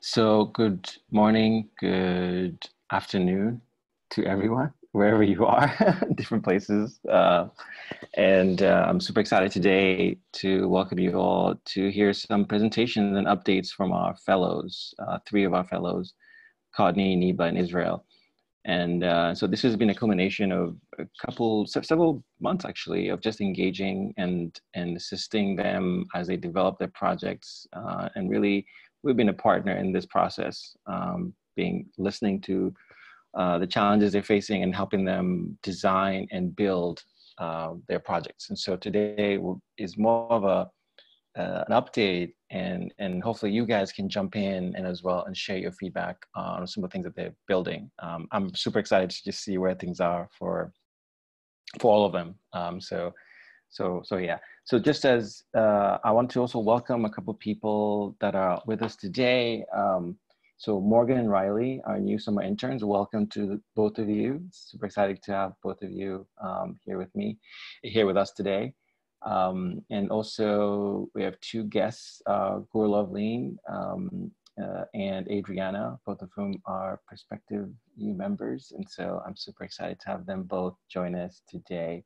So, good morning, good afternoon to everyone, wherever you are, different places. Uh, and uh, I'm super excited today to welcome you all to hear some presentations and updates from our fellows, uh, three of our fellows, Courtney, Niba, and Israel. And uh, so this has been a culmination of a couple, several months actually, of just engaging and and assisting them as they develop their projects. Uh, and really, we've been a partner in this process, um, being listening to uh, the challenges they're facing and helping them design and build uh, their projects. And so today is more of a uh, an update and and hopefully you guys can jump in and as well and share your feedback on some of the things that they're building um, i'm super excited to just see where things are for for all of them um, so so so yeah. So just as uh, i want to also welcome a couple people that are with us today. Um, so morgan and riley our new summer interns welcome to both of you. Super excited to have both of you um, here with me here with us today. Um, and also we have two guests, uh, Gore Loveleen um, uh, and Adriana, both of whom are prospective new members. And so I'm super excited to have them both join us today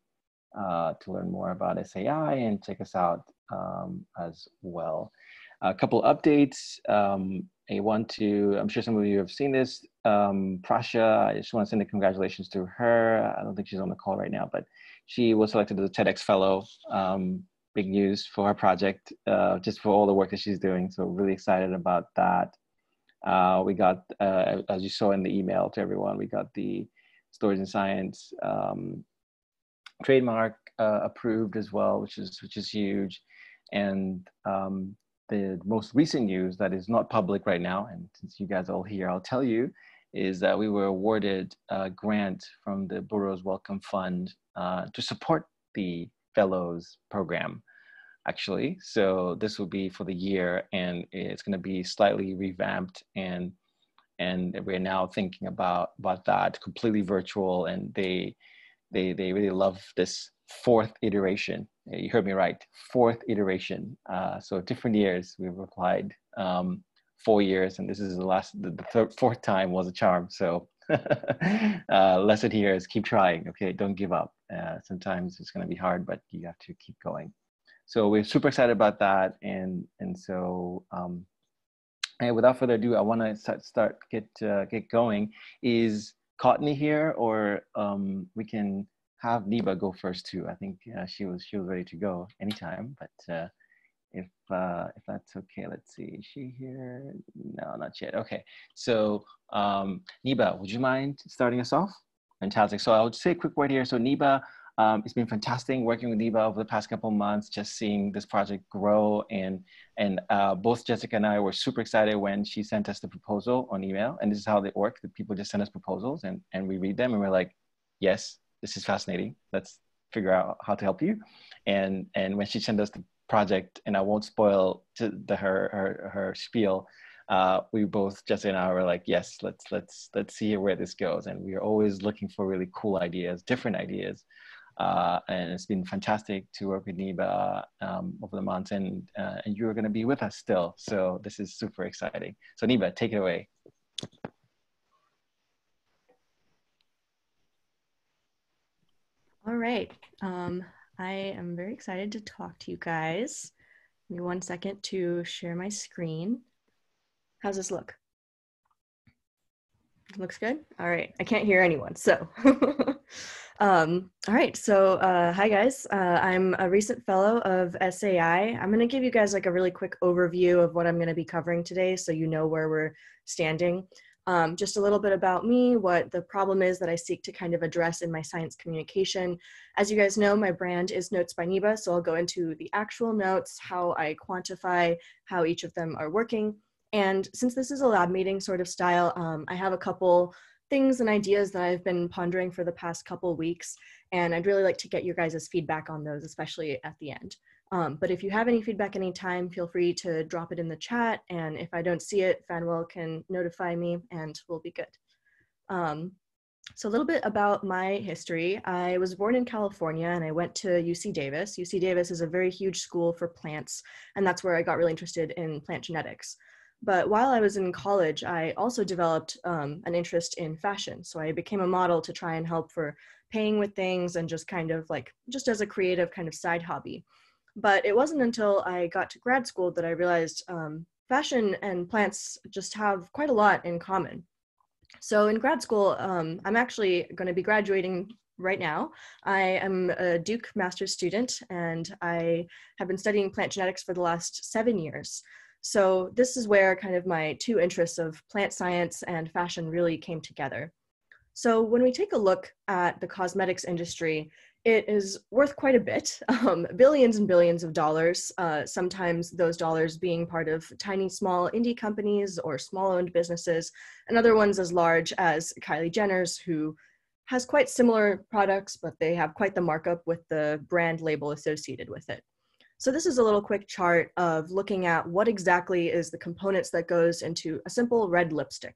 uh, to learn more about SAI and check us out um, as well. A couple updates. Um, I want to, I'm sure some of you have seen this. Um, Prasha, I just want to send a congratulations to her. I don't think she's on the call right now, but she was selected as a TEDx Fellow. Um, big news for her project, uh, just for all the work that she's doing. So really excited about that. Uh, we got, uh, as you saw in the email to everyone, we got the Stories in Science um, trademark uh, approved as well, which is which is huge. And um, the most recent news that is not public right now, and since you guys are all here, I'll tell you, is that we were awarded a grant from the Burroughs Wellcome Fund uh, to support the fellows program actually so this will be for the year and it's going to be slightly revamped and and we're now thinking about about that completely virtual and they they they really love this fourth iteration you heard me right fourth iteration uh, so different years we've applied um, four years and this is the last the, the third, fourth time was a charm so uh, lesson here is keep trying. Okay, don't give up. Uh, sometimes it's going to be hard, but you have to keep going. So we're super excited about that, and and so um, and without further ado, I want to start, start get uh, get going. Is Courtney here, or um, we can have Niba go first too? I think uh, she was she was ready to go anytime, but uh, if uh, if that's okay. Let's see, is she here? No, not yet. Okay, so um, Niba, would you mind starting us off? Fantastic. So I'll just say a quick word here. So Niba, um, it's been fantastic working with Niba over the past couple months, just seeing this project grow. And and uh, both Jessica and I were super excited when she sent us the proposal on email. And this is how they work: the people just send us proposals, and and we read them, and we're like, yes, this is fascinating. Let's figure out how to help you. And and when she sent us the project, and I won't spoil the, her, her, her spiel. Uh, we both, Jesse and I, were like, yes, let's let's let's see where this goes. And we are always looking for really cool ideas, different ideas. Uh, and it's been fantastic to work with Niba um, over the months, and uh, and you are going to be with us still. So this is super exciting. So Niba, take it away. All right. Um, I am very excited to talk to you guys. Give me one second to share my screen. How's this look? Looks good? All right. I can't hear anyone, so. um, all right. So, uh, hi guys. Uh, I'm a recent fellow of SAI. I'm going to give you guys like a really quick overview of what I'm going to be covering today so you know where we're standing. Um, just a little bit about me, what the problem is that I seek to kind of address in my science communication. As you guys know, my brand is Notes by Niba, so I'll go into the actual notes, how I quantify how each of them are working. And since this is a lab meeting sort of style, um, I have a couple things and ideas that I've been pondering for the past couple weeks, and I'd really like to get your guys' feedback on those, especially at the end. Um, but if you have any feedback anytime, feel free to drop it in the chat. And if I don't see it, Fanuel can notify me and we'll be good. Um, so a little bit about my history. I was born in California and I went to UC Davis. UC Davis is a very huge school for plants, and that's where I got really interested in plant genetics. But while I was in college, I also developed um, an interest in fashion. So I became a model to try and help for paying with things and just kind of like, just as a creative kind of side hobby. But it wasn't until I got to grad school that I realized um, fashion and plants just have quite a lot in common. So in grad school, um, I'm actually going to be graduating right now. I am a Duke master's student and I have been studying plant genetics for the last seven years. So this is where kind of my two interests of plant science and fashion really came together. So when we take a look at the cosmetics industry, it is worth quite a bit, um, billions and billions of dollars, uh, sometimes those dollars being part of tiny, small indie companies or small owned businesses, and other ones as large as Kylie Jenner's, who has quite similar products, but they have quite the markup with the brand label associated with it. So this is a little quick chart of looking at what exactly is the components that goes into a simple red lipstick.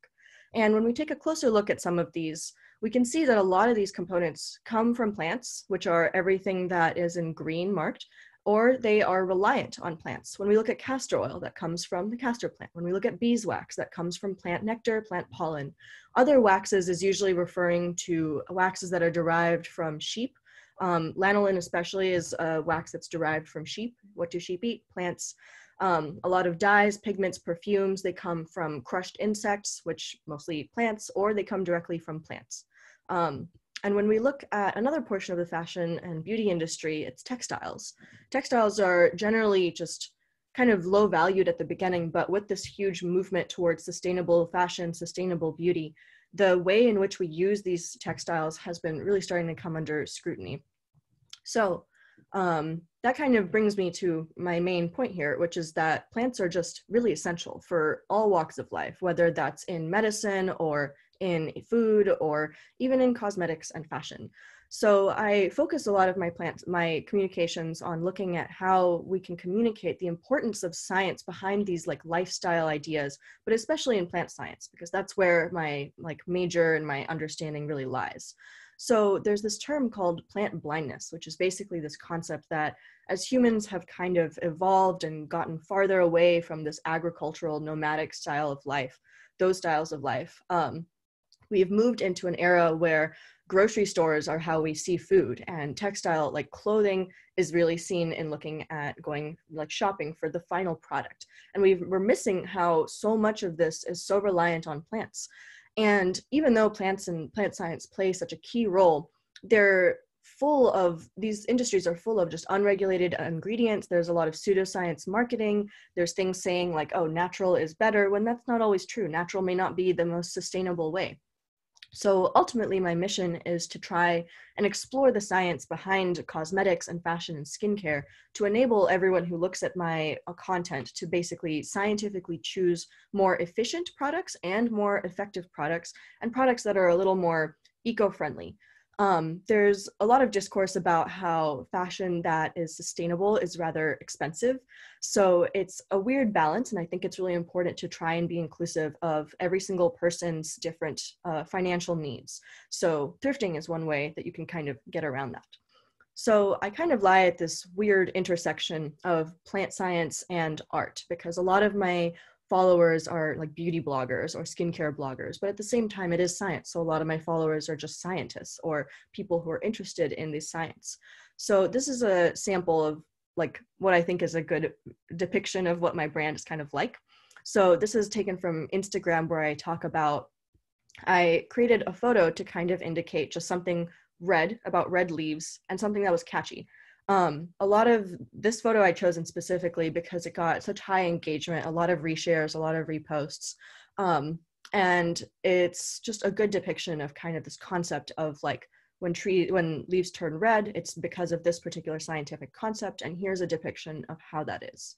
And when we take a closer look at some of these, we can see that a lot of these components come from plants, which are everything that is in green marked, or they are reliant on plants. When we look at castor oil, that comes from the castor plant. When we look at beeswax, that comes from plant nectar, plant pollen. Other waxes is usually referring to waxes that are derived from sheep. Um, lanolin especially is a wax that's derived from sheep. What do sheep eat? Plants. Um, a lot of dyes, pigments, perfumes, they come from crushed insects, which mostly eat plants, or they come directly from plants. Um, and when we look at another portion of the fashion and beauty industry, it's textiles. Textiles are generally just kind of low valued at the beginning, but with this huge movement towards sustainable fashion, sustainable beauty, the way in which we use these textiles has been really starting to come under scrutiny. So um, that kind of brings me to my main point here, which is that plants are just really essential for all walks of life, whether that's in medicine or in food or even in cosmetics and fashion. So I focus a lot of my plants, my communications on looking at how we can communicate the importance of science behind these like lifestyle ideas, but especially in plant science, because that's where my like major and my understanding really lies. So there's this term called plant blindness, which is basically this concept that as humans have kind of evolved and gotten farther away from this agricultural nomadic style of life, those styles of life, um, we've moved into an era where grocery stores are how we see food and textile like clothing is really seen in looking at going like shopping for the final product. And we are missing how so much of this is so reliant on plants. And even though plants and plant science play such a key role they're full of these industries are full of just unregulated ingredients. There's a lot of pseudoscience marketing. There's things saying like oh natural is better when that's not always true. Natural may not be the most sustainable way so ultimately, my mission is to try and explore the science behind cosmetics and fashion and skincare to enable everyone who looks at my uh, content to basically scientifically choose more efficient products and more effective products and products that are a little more eco friendly. Um, there's a lot of discourse about how fashion that is sustainable is rather expensive. So it's a weird balance, and I think it's really important to try and be inclusive of every single person's different uh, financial needs. So thrifting is one way that you can kind of get around that. So I kind of lie at this weird intersection of plant science and art because a lot of my followers are like beauty bloggers or skincare bloggers, but at the same time, it is science. So a lot of my followers are just scientists or people who are interested in the science. So this is a sample of like what I think is a good depiction of what my brand is kind of like. So this is taken from Instagram where I talk about I created a photo to kind of indicate just something red about red leaves and something that was catchy. Um, a lot of this photo I chosen specifically because it got such high engagement, a lot of reshares, a lot of reposts. Um, and it's just a good depiction of kind of this concept of like when tree when leaves turn red, it's because of this particular scientific concept. And here's a depiction of how that is.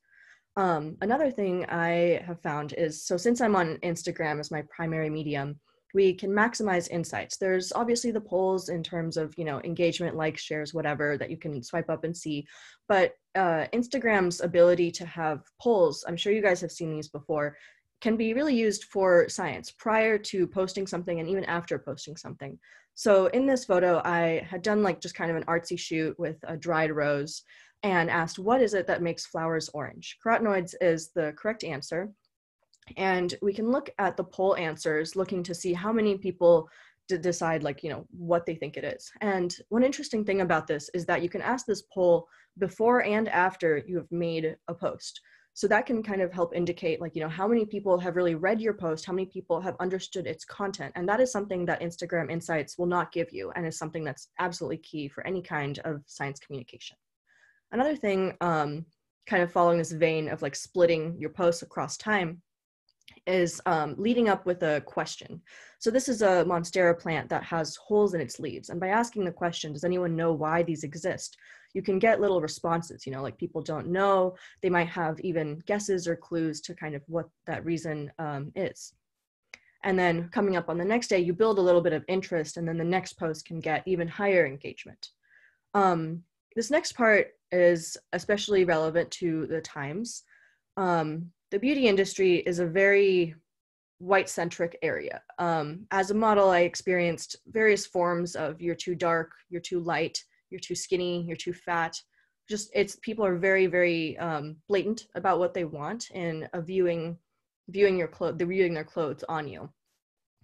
Um, another thing I have found is so since I'm on Instagram as my primary medium, we can maximize insights. There's obviously the polls in terms of, you know, engagement, likes, shares, whatever that you can swipe up and see. But uh, Instagram's ability to have polls, I'm sure you guys have seen these before, can be really used for science prior to posting something and even after posting something. So in this photo, I had done like just kind of an artsy shoot with a dried rose and asked, what is it that makes flowers orange? Carotenoids is the correct answer. And we can look at the poll answers, looking to see how many people decide like you know what they think it is. And one interesting thing about this is that you can ask this poll before and after you have made a post. So that can kind of help indicate like you know how many people have really read your post how many people have understood its content. And that is something that instagram insights will not give you and is something that's absolutely key for any kind of science communication. Another thing um, kind of following this vein of like splitting your posts across time is um, leading up with a question. So this is a monstera plant that has holes in its leaves. And by asking the question, does anyone know why these exist? You can get little responses, you know, like people don't know. They might have even guesses or clues to kind of what that reason um, is. And then coming up on the next day, you build a little bit of interest, and then the next post can get even higher engagement. Um, this next part is especially relevant to the times. Um, the beauty industry is a very white centric area. Um, as a model, I experienced various forms of you're too dark, you're too light, you're too skinny, you're too fat. Just it's people are very very um, blatant about what they want in a viewing viewing your clothes, they're viewing their clothes on you.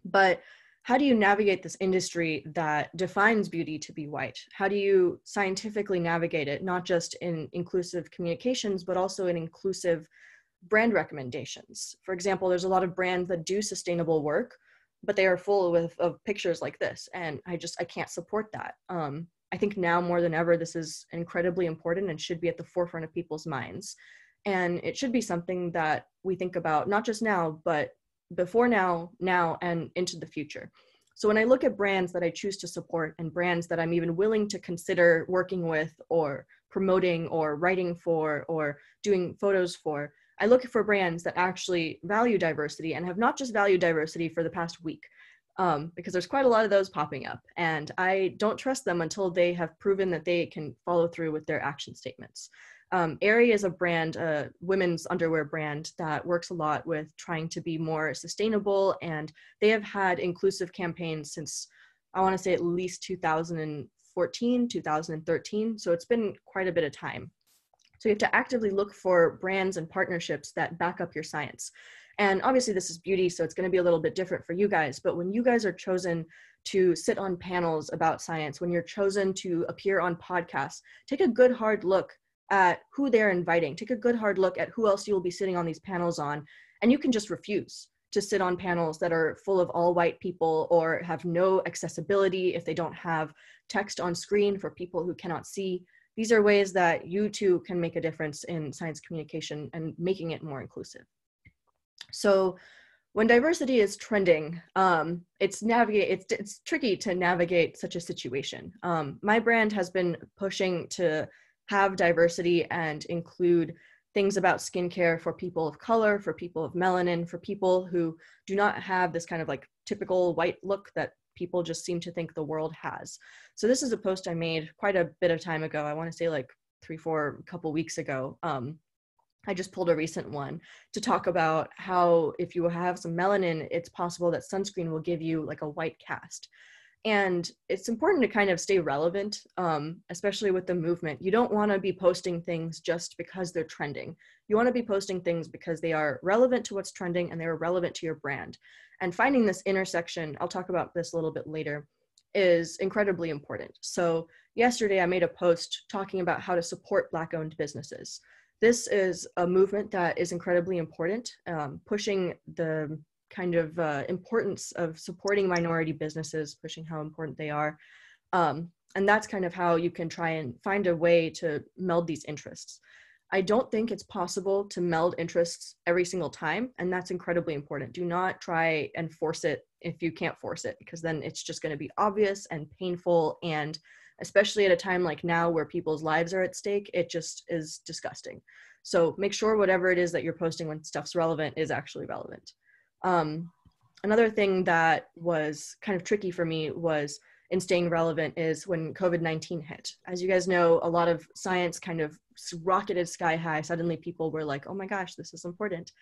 But how do you navigate this industry that defines beauty to be white? How do you scientifically navigate it, not just in inclusive communications, but also in inclusive brand recommendations. For example, there's a lot of brands that do sustainable work, but they are full with, of pictures like this. And I just, I can't support that. Um, I think now more than ever, this is incredibly important and should be at the forefront of people's minds. And it should be something that we think about, not just now, but before now, now, and into the future. So when I look at brands that I choose to support and brands that I'm even willing to consider working with or promoting or writing for or doing photos for, I look for brands that actually value diversity and have not just valued diversity for the past week, um, because there's quite a lot of those popping up. And I don't trust them until they have proven that they can follow through with their action statements. Um, Aerie is a brand, a women's underwear brand that works a lot with trying to be more sustainable. And they have had inclusive campaigns since, I want to say, at least 2014, 2013. So it's been quite a bit of time. So you have to actively look for brands and partnerships that back up your science. And obviously, this is beauty, so it's going to be a little bit different for you guys. But when you guys are chosen to sit on panels about science, when you're chosen to appear on podcasts, take a good hard look at who they're inviting. Take a good hard look at who else you will be sitting on these panels on. And you can just refuse to sit on panels that are full of all white people or have no accessibility if they don't have text on screen for people who cannot see these are ways that you too can make a difference in science communication and making it more inclusive. So when diversity is trending, um, it's navigate it's it's tricky to navigate such a situation. Um, my brand has been pushing to have diversity and include things about skincare for people of color, for people of melanin, for people who do not have this kind of like typical white look that people just seem to think the world has. So this is a post I made quite a bit of time ago. I want to say like three, four, couple weeks ago. Um, I just pulled a recent one to talk about how if you have some melanin, it's possible that sunscreen will give you like a white cast. And it's important to kind of stay relevant, um, especially with the movement. You don't want to be posting things just because they're trending. You want to be posting things because they are relevant to what's trending and they're relevant to your brand. And finding this intersection, I'll talk about this a little bit later, is incredibly important. So, yesterday I made a post talking about how to support Black owned businesses. This is a movement that is incredibly important, um, pushing the kind of uh, importance of supporting minority businesses, pushing how important they are. Um, and that's kind of how you can try and find a way to meld these interests. I don't think it's possible to meld interests every single time, and that's incredibly important. Do not try and force it if you can't force it, because then it's just going to be obvious and painful. And especially at a time like now where people's lives are at stake, it just is disgusting. So make sure whatever it is that you're posting when stuff's relevant is actually relevant. Um, another thing that was kind of tricky for me was in staying relevant is when COVID 19 hit. As you guys know, a lot of science kind of rocketed sky high. Suddenly people were like, oh my gosh, this is important.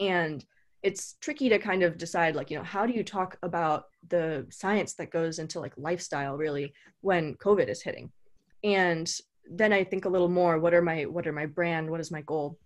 And it's tricky to kind of decide, like, you know, how do you talk about the science that goes into like lifestyle really when COVID is hitting? And then I think a little more, what are my what are my brand? What is my goal?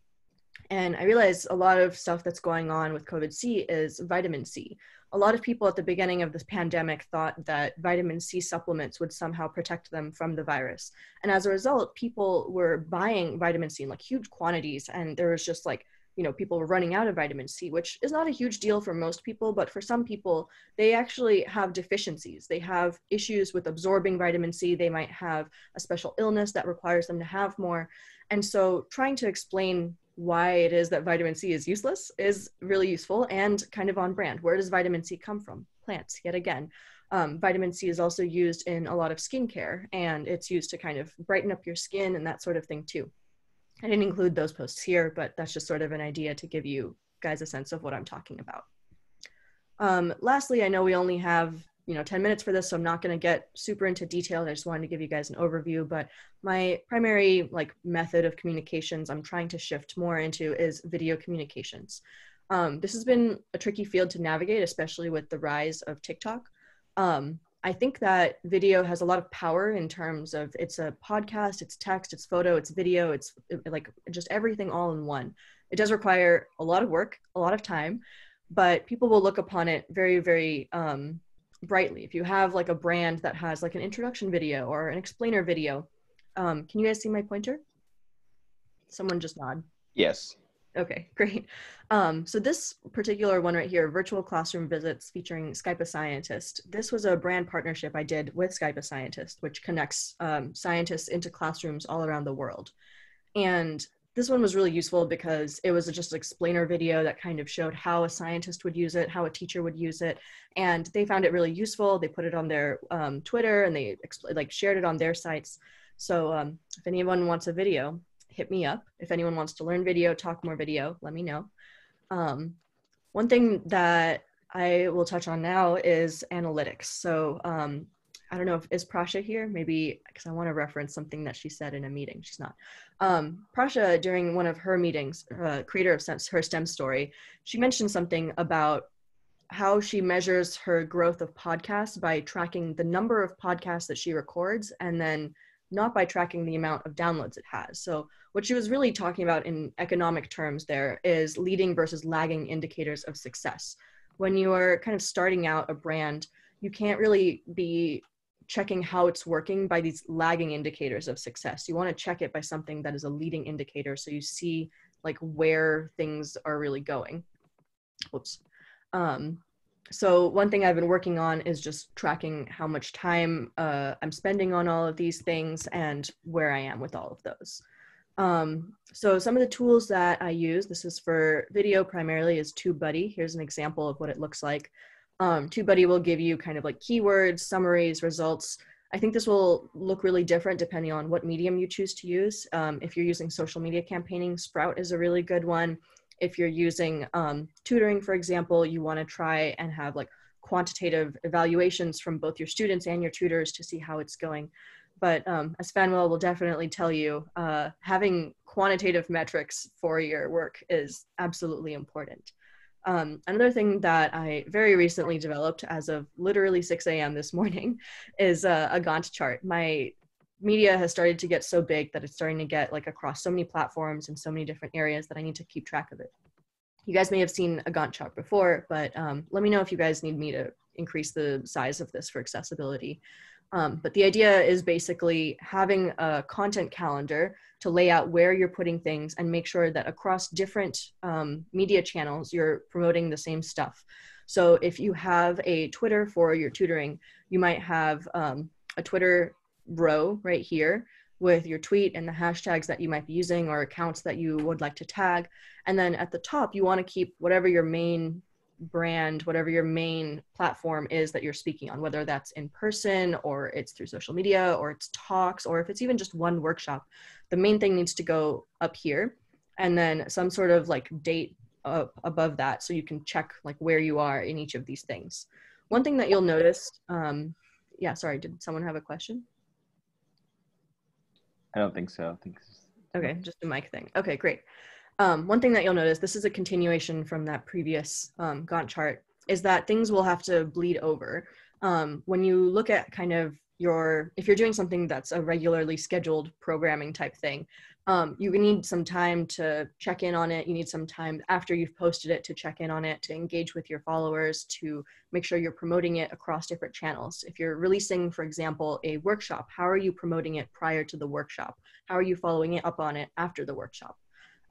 And I realized a lot of stuff that's going on with COVID C is vitamin C. A lot of people at the beginning of this pandemic thought that vitamin C supplements would somehow protect them from the virus. And as a result, people were buying vitamin C in like huge quantities. And there was just like, you know, people were running out of vitamin C, which is not a huge deal for most people, but for some people, they actually have deficiencies. They have issues with absorbing vitamin C. They might have a special illness that requires them to have more. And so trying to explain why it is that vitamin C is useless is really useful and kind of on brand. Where does vitamin C come from? Plants, yet again. Um, vitamin C is also used in a lot of skincare and it's used to kind of brighten up your skin and that sort of thing too. I didn't include those posts here, but that's just sort of an idea to give you guys a sense of what I'm talking about. Um, lastly, I know we only have you know 10 minutes for this so i'm not going to get super into detail i just wanted to give you guys an overview but my primary like method of communications i'm trying to shift more into is video communications. Um, this has been a tricky field to navigate especially with the rise of tiktok. Um, i think that video has a lot of power in terms of it's a podcast it's text it's photo it's video it's like just everything all in one. It does require a lot of work a lot of time but people will look upon it very very um, brightly. If you have like a brand that has like an introduction video or an explainer video um, can you guys see my pointer? Someone just nod. Yes. Okay great. Um, so this particular one right here virtual classroom visits featuring skype a scientist this was a brand partnership i did with skype a scientist which connects um, scientists into classrooms all around the world. And this one was really useful because it was just an explainer video that kind of showed how a scientist would use it, how a teacher would use it, and they found it really useful. They put it on their um, Twitter and they expl- like shared it on their sites. So um, if anyone wants a video, hit me up. If anyone wants to learn video, talk more video, let me know. Um, one thing that I will touch on now is analytics. So um, I don't know if is Prasha here, maybe because I want to reference something that she said in a meeting. She's not. Um, Prasha, during one of her meetings, uh, creator of her STEM story, she mentioned something about how she measures her growth of podcasts by tracking the number of podcasts that she records and then not by tracking the amount of downloads it has. So what she was really talking about in economic terms there is leading versus lagging indicators of success. When you are kind of starting out a brand, you can't really be checking how it's working by these lagging indicators of success. You want to check it by something that is a leading indicator so you see like where things are really going. Whoops. Um, so one thing I've been working on is just tracking how much time uh, I'm spending on all of these things and where I am with all of those. Um, so some of the tools that I use, this is for video primarily, is TubeBuddy. Here's an example of what it looks like. Um, TubeBuddy will give you kind of like keywords, summaries, results. I think this will look really different depending on what medium you choose to use. Um, if you're using social media campaigning, Sprout is a really good one. If you're using um, tutoring, for example, you want to try and have like quantitative evaluations from both your students and your tutors to see how it's going. But um, as Fanuel will definitely tell you, uh, having quantitative metrics for your work is absolutely important. Um, another thing that I very recently developed as of literally 6 a.m. this morning is a, a Gantt chart. My media has started to get so big that it's starting to get like across so many platforms and so many different areas that I need to keep track of it. You guys may have seen a Gantt chart before, but um, let me know if you guys need me to increase the size of this for accessibility. Um, but the idea is basically having a content calendar to lay out where you're putting things and make sure that across different um, media channels, you're promoting the same stuff. So if you have a Twitter for your tutoring, you might have um, a Twitter row right here with your tweet and the hashtags that you might be using or accounts that you would like to tag. And then at the top, you want to keep whatever your main brand, whatever your main platform is that you're speaking on, whether that's in person or it's through social media or it's talks or if it's even just one workshop, the main thing needs to go up here and then some sort of like date up above that so you can check like where you are in each of these things. One thing that you'll notice, um, yeah, sorry, did someone have a question? I don't think so. I think okay, just a mic thing. Okay, great. Um, one thing that you'll notice, this is a continuation from that previous um, Gantt chart, is that things will have to bleed over. Um, when you look at kind of you're if you're doing something that's a regularly scheduled programming type thing um, you need some time to check in on it. You need some time after you've posted it to check in on it to engage with your followers to make sure you're promoting it across different channels. If you're releasing for example a workshop how are you promoting it prior to the workshop? How are you following it up on it after the workshop?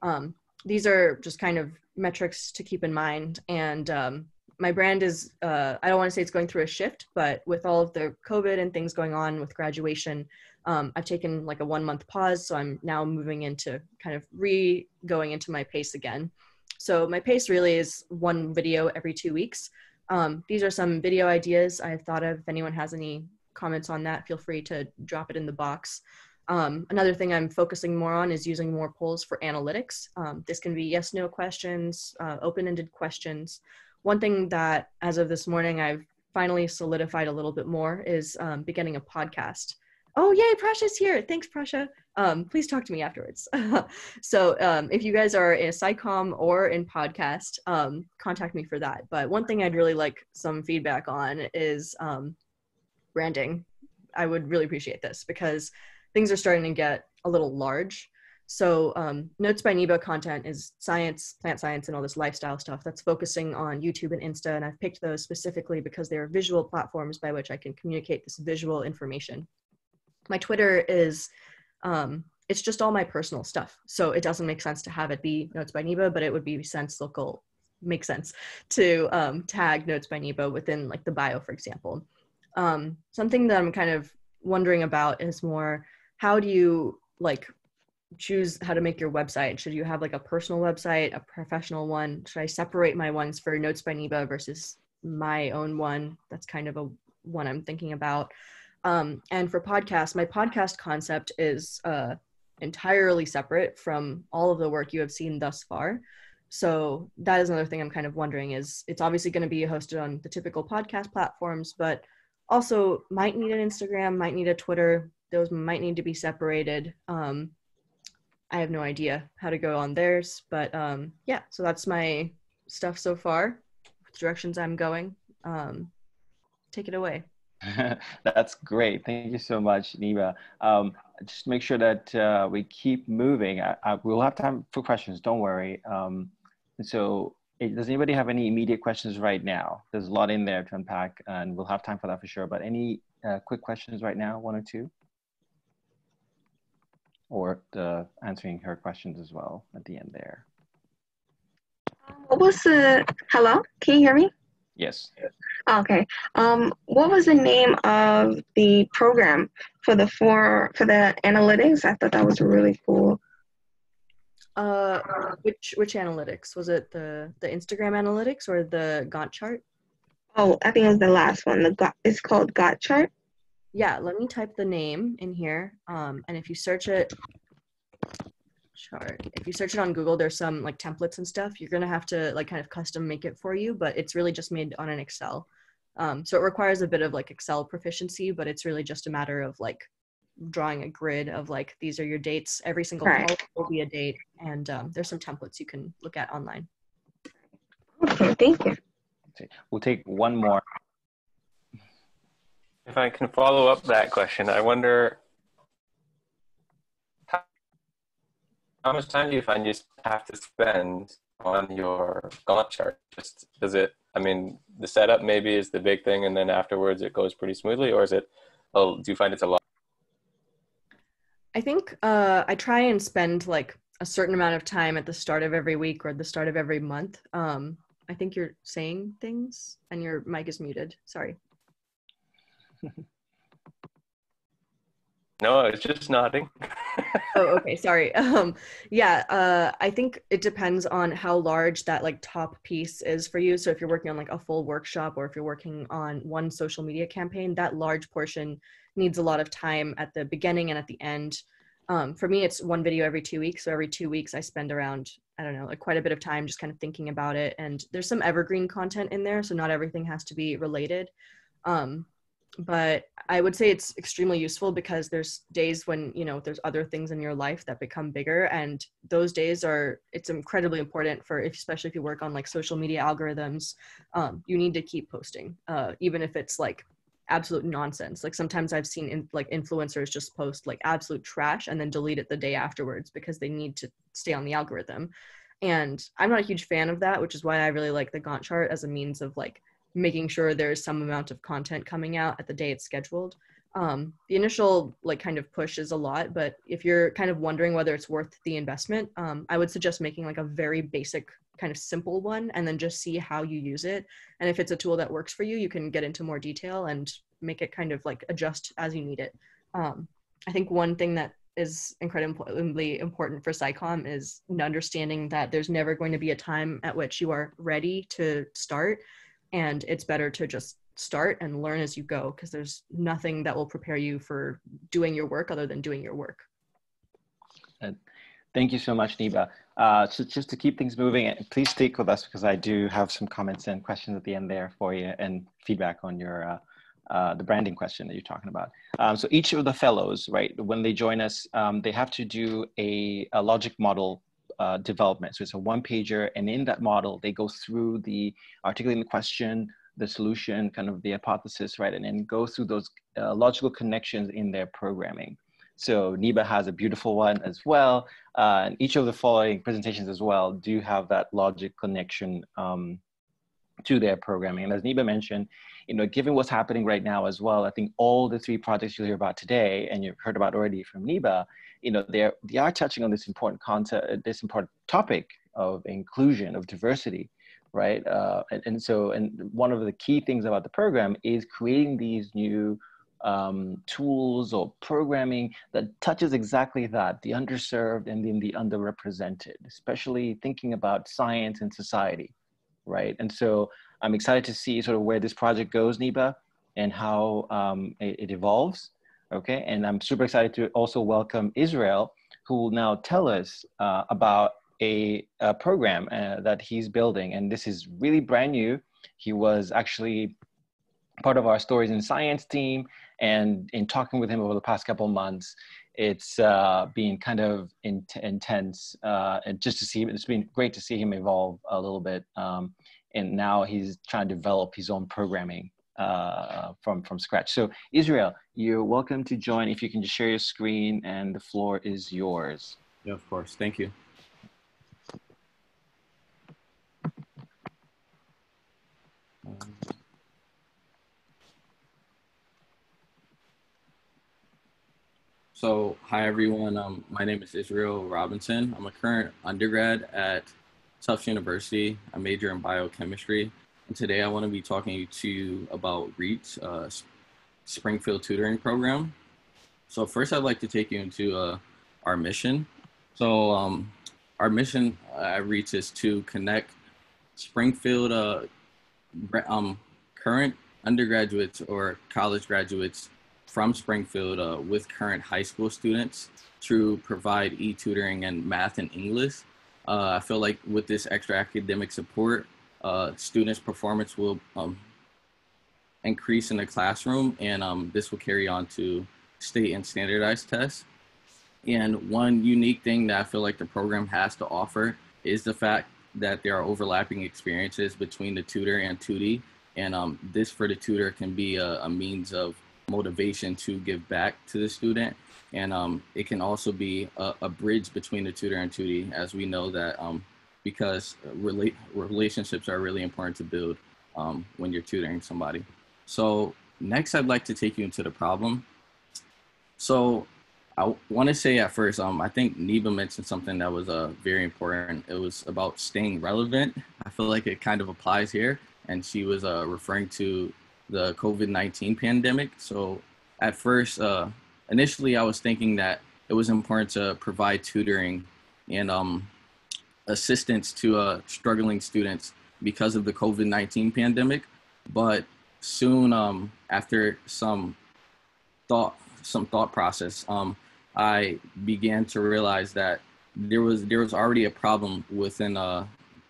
Um, these are just kind of metrics to keep in mind. And um, my brand is uh, i don't want to say it's going through a shift but with all of the covid and things going on with graduation um, i've taken like a one month pause. So i'm now moving into kind of re going into my pace again. So my pace really is one video every two weeks. Um, these are some video ideas i've thought of. If anyone has any comments on that feel free to drop it in the box um, another thing I'm focusing more on is using more polls for analytics. Um, this can be yes, no questions, uh, open-ended questions. One thing that, as of this morning, I've finally solidified a little bit more is um, beginning a podcast. Oh, yay, Prasha's here. Thanks, Prasha. Um, please talk to me afterwards. so, um, if you guys are in a SciComm or in podcast, um, contact me for that. But one thing I'd really like some feedback on is um, branding. I would really appreciate this because things are starting to get a little large. So um, Notes by Niba content is science, plant science, and all this lifestyle stuff that's focusing on YouTube and Insta. And I've picked those specifically because they are visual platforms by which I can communicate this visual information. My Twitter is, um, it's just all my personal stuff. So it doesn't make sense to have it be Notes by Niba, but it would be sense local, make sense to um, tag Notes by Niba within like the bio, for example. Um, something that I'm kind of wondering about is more, how do you like choose how to make your website? Should you have like a personal website a professional one? Should i separate my ones for notes by niba versus my own one? That's kind of a one i'm thinking about. Um, and for podcasts my podcast concept is uh, entirely separate from all of the work you have seen thus far. So that is another thing i'm kind of wondering is it's obviously going to be hosted on the typical podcast platforms but also might need an instagram might need a twitter those might need to be separated um, I have no idea how to go on theirs, but um, yeah, so that's my stuff so far, directions I'm going. Um, take it away. that's great. Thank you so much, Niba. Um, just make sure that uh, we keep moving. I, I, we'll have time for questions. Don't worry. Um, so, it, does anybody have any immediate questions right now? There's a lot in there to unpack, and we'll have time for that for sure. But any uh, quick questions right now? One or two? Or the answering her questions as well at the end there. What was the, hello, can you hear me? Yes. Okay. Um, what was the name of the program for the for for the analytics? I thought that was really cool. Uh, which which analytics was it? The the Instagram analytics or the Gantt chart? Oh, I think it was the last one. The Gantt, it's called Gantt chart yeah, let me type the name in here. Um, and if you search it, chart, if you search it on Google, there's some like templates and stuff. You're gonna have to like kind of custom make it for you, but it's really just made on an Excel. Um, so it requires a bit of like Excel proficiency, but it's really just a matter of like drawing a grid of like these are your dates. Every single right. will be a date, and um, there's some templates you can look at online. Okay, thank you. We'll take one more if I can follow up that question, I wonder how, much time do you find you have to spend on your Gantt chart? Just does it? I mean, the setup maybe is the big thing, and then afterwards it goes pretty smoothly, or is it? Oh, do you find it's a lot? I think uh, I try and spend like a certain amount of time at the start of every week or the start of every month. Um, I think you're saying things, and your mic is muted. Sorry. no, I was just nodding. oh, okay. Sorry. Um, yeah. Uh, I think it depends on how large that like top piece is for you. So if you're working on like a full workshop, or if you're working on one social media campaign, that large portion needs a lot of time at the beginning and at the end. Um, for me, it's one video every two weeks. So every two weeks, I spend around I don't know, like quite a bit of time just kind of thinking about it. And there's some evergreen content in there, so not everything has to be related. Um, but i would say it's extremely useful because there's days when you know there's other things in your life that become bigger and those days are it's incredibly important for if, especially if you work on like social media algorithms um, you need to keep posting uh, even if it's like absolute nonsense. Like sometimes I've seen in, like influencers just post like absolute trash and then delete it the day afterwards because they need to stay on the algorithm. And I'm not a huge fan of that, which is why I really like the Gantt chart as a means of like making sure there's some amount of content coming out at the day it's scheduled. Um, the initial like kind of push is a lot but if you're kind of wondering whether it's worth the investment um, i would suggest making like a very basic kind of simple one and then just see how you use it. And if it's a tool that works for you you can get into more detail and make it kind of like adjust as you need it. Um, i think one thing that is incredibly important for SciComm is understanding that there's never going to be a time at which you are ready to start and it's better to just start and learn as you go because there's nothing that will prepare you for doing your work other than doing your work. Thank you so much, Niba. Uh, so just to keep things moving, please stick with us because I do have some comments and questions at the end there for you and feedback on your uh, uh, the branding question that you're talking about. Um, so each of the fellows, right, when they join us, um, they have to do a, a logic model uh, development. So it's a one pager, and in that model, they go through the articulating the question, the solution, kind of the hypothesis, right? And then go through those uh, logical connections in their programming. So NIBA has a beautiful one as well. Uh, and each of the following presentations as well do have that logic connection um, to their programming. And as Niba mentioned, you know, given what's happening right now as well, I think all the three projects you'll hear about today, and you've heard about already from Niba, you know, they're, they are touching on this important concept, this important topic of inclusion, of diversity right? Uh, and, and so, and one of the key things about the program is creating these new um, tools or programming that touches exactly that, the underserved and then the underrepresented, especially thinking about science and society, right? And so I'm excited to see sort of where this project goes, Niba, and how um, it, it evolves, okay? And I'm super excited to also welcome Israel, who will now tell us uh, about a, a program uh, that he's building, and this is really brand new. He was actually part of our stories in science team, and in talking with him over the past couple months, it's uh, been kind of in, intense, uh, and just to see it's been great to see him evolve a little bit. Um, and now he's trying to develop his own programming uh, from from scratch. So Israel, you're welcome to join. If you can just share your screen, and the floor is yours. Yeah, of course. Thank you. So, hi everyone. Um, my name is Israel Robinson. I'm a current undergrad at Tufts University. I major in biochemistry, and today I want to be talking to you about REAT, uh, Springfield Tutoring Program. So, first, I'd like to take you into uh, our mission. So, um, our mission at REAT is to connect Springfield uh, um, current undergraduates or college graduates from Springfield uh, with current high school students to provide e-tutoring and math and English. Uh, I feel like with this extra academic support, uh, students' performance will um, increase in the classroom and um, this will carry on to state and standardized tests. And one unique thing that I feel like the program has to offer is the fact that there are overlapping experiences between the tutor and tutee and um, this for the tutor can be a, a, means of motivation to give back to the student. And um, it can also be a, a, bridge between the tutor and tutee, as we know that um, because rela- relationships are really important to build um, when you're tutoring somebody. So next, I'd like to take you into the problem. So I want to say at first, um, I think Niba mentioned something that was uh, very important. It was about staying relevant. I feel like it kind of applies here and she was uh, referring to the COVID 19 pandemic. So, at first, uh, initially, I was thinking that it was important to provide tutoring and um, assistance to uh, struggling students because of the COVID 19 pandemic. But soon, um, after some thought, some thought process, um, I began to realize that there was there was already a problem within uh,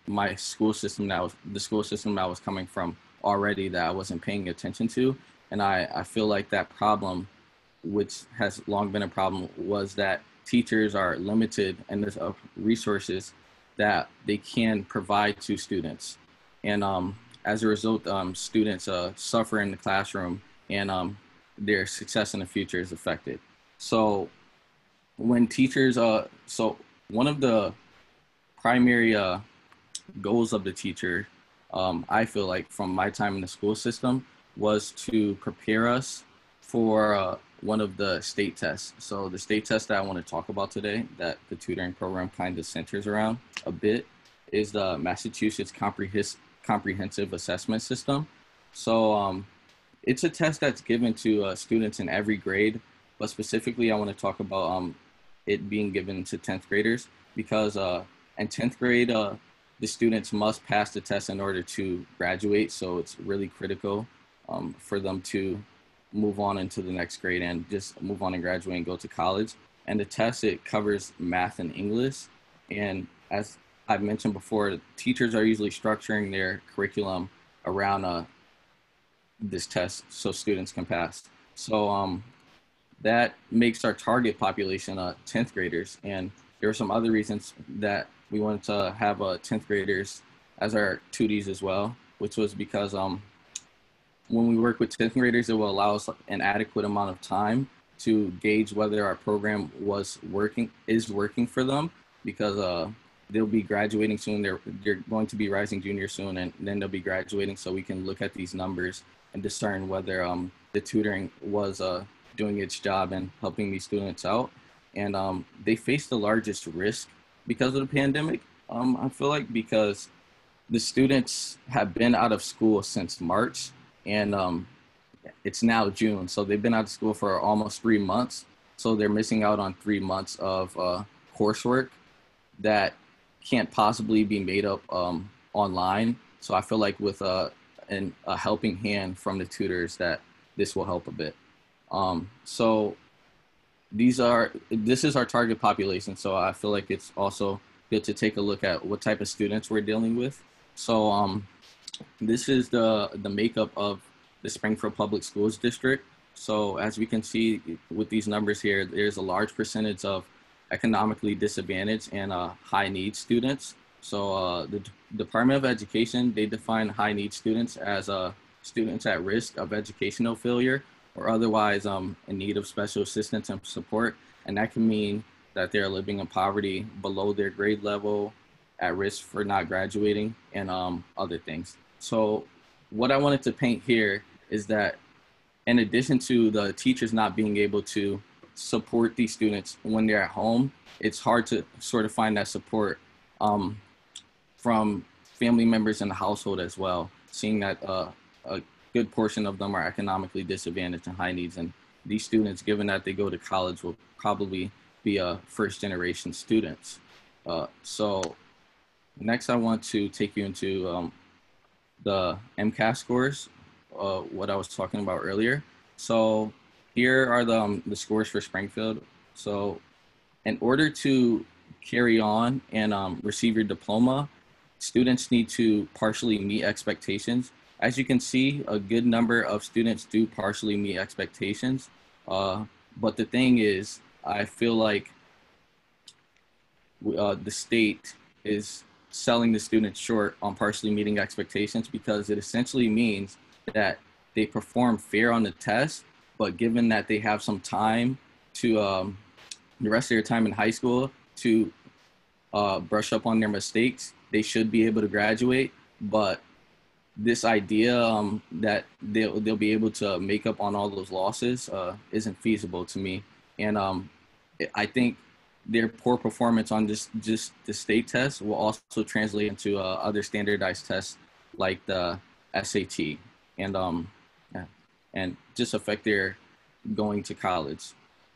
my school system that was the school system that I was coming from already that I wasn't paying attention to. And I, I feel like that problem, which has long been a problem, was that teachers are limited in there's uh, resources that they can provide to students. And um, as a result, um, students uh, suffer in the classroom and um, their success in the future is affected. So when teachers, uh, so one of the primary uh, goals of the teacher, um, I feel like from my time in the school system, was to prepare us for uh, one of the state tests. So the state test that I want to talk about today, that the tutoring program kind of centers around a bit, is the Massachusetts Comprehensive Assessment System. So um, it's a test that's given to uh, students in every grade, but specifically I want to talk about um, it being given to 10th graders because uh, in 10th grade, uh, the students must pass the test in order to graduate. So it's really critical um, for them to move on into the next grade and just move on and graduate and go to college. And the test, it covers math and English. And as I've mentioned before, teachers are usually structuring their curriculum around uh, this test so students can pass. So um, that makes our target population uh, 10th graders. And there are some other reasons that we wanted to have uh, 10th graders as our tutees as well, which was because um, when we work with 10th graders, it will allow us an adequate amount of time to gauge whether our program was working, is working for them because uh, they'll be graduating soon. They're, they're going to be rising junior soon and then they'll be graduating so we can look at these numbers and discern whether um, the tutoring was uh, doing its job and helping these students out. And um, they face the largest risk because of the pandemic. Um, I feel like because the students have been out of school since March and um, it's now June. So they've been out of school for almost three months. So they're missing out on three months of uh, coursework that can't possibly be made up um, online. So I feel like with uh, and a helping hand from the tutors that this will help a bit. Um, so these are this is our target population. So I feel like it's also good to take a look at what type of students we're dealing with. So um, this is the the makeup of the Springfield Public Schools district. So as we can see with these numbers here, there's a large percentage of economically disadvantaged and uh, high need students. So uh, the D Department of Education, they define high need students as uh, students at risk of educational failure or otherwise um, in need of special assistance and support. And that can mean that they're living in poverty below their grade level, at risk for not graduating, and um, other things. So what I wanted to paint here is that in addition to the teachers not being able to support these students when they're at home, it's hard to sort of find that support um, from family members in the household as well, seeing that uh, a good portion of them are economically disadvantaged and high needs. And these students, given that they go to college, will probably be a first generation students. Uh, so next I want to take you into um, the MCAS scores, uh, what I was talking about earlier. So here are the, um, the scores for Springfield. So in order to carry on and um, receive your diploma, students need to partially meet expectations. As you can see, a good number of students do partially meet expectations. Uh, but the thing is, I feel like uh, the state is selling the students short on partially meeting expectations because it essentially means that they perform fair on the test, but given that they have some time to um, the rest of their time in high school to uh, brush up on their mistakes, they should be able to graduate. But this idea um, that they'll, they'll be able to make up on all those losses uh, isn't feasible to me. And um, I think their poor performance on just, just the state test will also translate into uh, other standardized tests like the SAT and um, and just affect their going to college.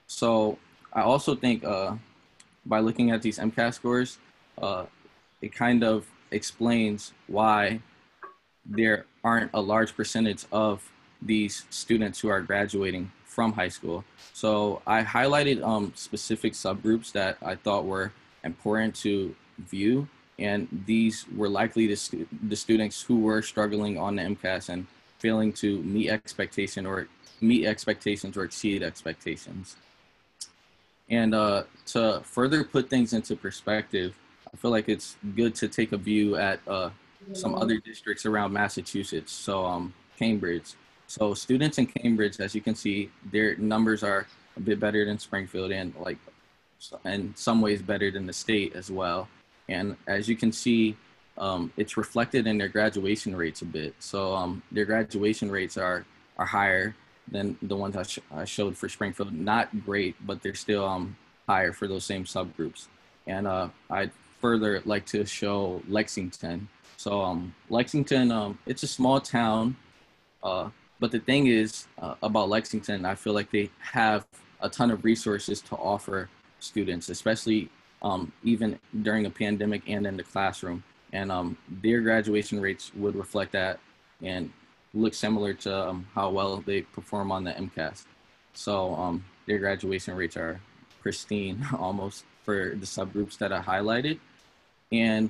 So I also think uh, by looking at these MCAS scores, uh, it kind of explains why there aren't a large percentage of these students who are graduating from high school. So I highlighted um, specific subgroups that I thought were important to view, and these were likely the, stu the students who were struggling on the MCAS and failing to meet expectation or meet expectations or exceed expectations. And uh, to further put things into perspective, I feel like it's good to take a view at uh, some other districts around Massachusetts. So um, Cambridge. So students in Cambridge, as you can see, their numbers are a bit better than Springfield and like in some ways better than the state as well. And as you can see, um, it's reflected in their graduation rates a bit. So um, their graduation rates are are higher than the ones I, sh- I showed for Springfield. Not great, but they're still um, higher for those same subgroups. And uh, I'd further like to show Lexington. So um, Lexington, um, it's a small town, uh, but the thing is uh, about Lexington, I feel like they have a ton of resources to offer students, especially um, even during a pandemic and in the classroom. And um, their graduation rates would reflect that and look similar to um, how well they perform on the MCAS. So um, their graduation rates are pristine almost for the subgroups that I highlighted. And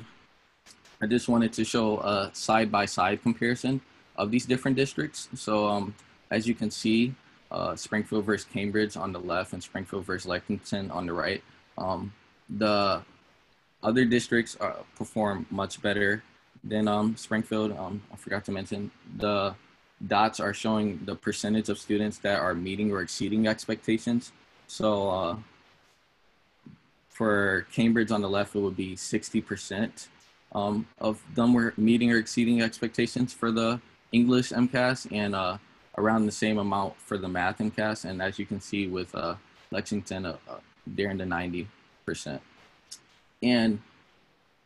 I just wanted to show a side-by-side comparison of these different districts. So um, as you can see, uh, Springfield versus Cambridge on the left and Springfield versus Lexington on the right. Um, the other districts are, perform much better than um, Springfield. Um, I forgot to mention the dots are showing the percentage of students that are meeting or exceeding expectations. So uh, for Cambridge on the left, it would be 60% um, of them were meeting or exceeding expectations for the English MCAS and uh, around the same amount for the math MCAS. And as you can see with uh, Lexington, uh, uh they're in the 90%. And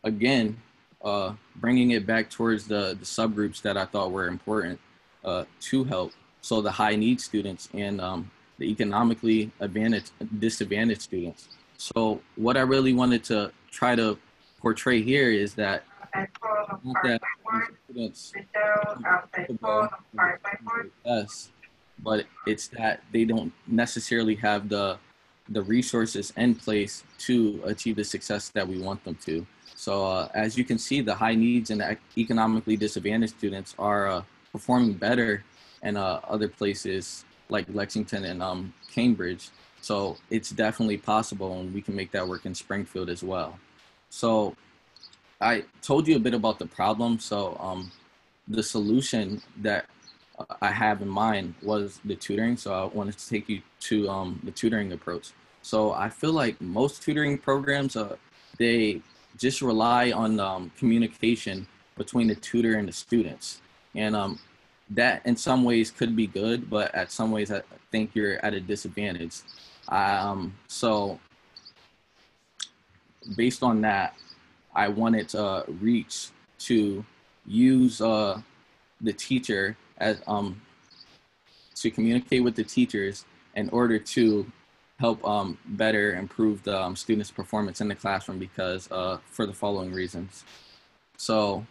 again, uh, bringing it back towards the, the subgroups that I thought were important uh, to help. So the high need students and um, the economically advantaged, disadvantaged students. So what I really wanted to try to portray here is that that students us, but it's that they don't necessarily have the the resources in place to achieve the success that we want them to. So uh, as you can see, the high needs and economically disadvantaged students are uh, performing better in uh, other places like Lexington and um, Cambridge. So it's definitely possible and we can make that work in Springfield as well. So I told you a bit about the problem. So um, the solution that I have in mind was the tutoring. So I wanted to take you to um, the tutoring approach. So I feel like most tutoring programs, uh, they just rely on um, communication between the tutor and the students. And um, that in some ways could be good, but at some ways I think you're at a disadvantage. Um, so based on that, I wanted to reach to use uh, the teacher as um, to communicate with the teachers in order to help um, better improve the um, students' performance in the classroom because uh, for the following reasons. So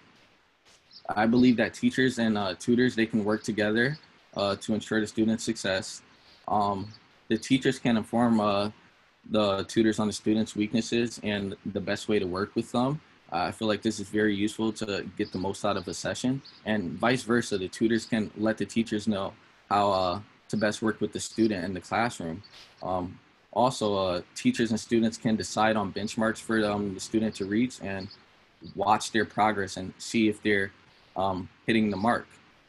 I believe that teachers and uh, tutors, they can work together uh, to ensure the student's success. Um, the teachers can inform uh, the tutors on the students' weaknesses and the best way to work with them. I feel like this is very useful to get the most out of a session and vice versa. The tutors can let the teachers know how uh, to best work with the student in the classroom. Um, also, uh, teachers and students can decide on benchmarks for um, the student to reach and watch their progress and see if they're um, hitting the mark.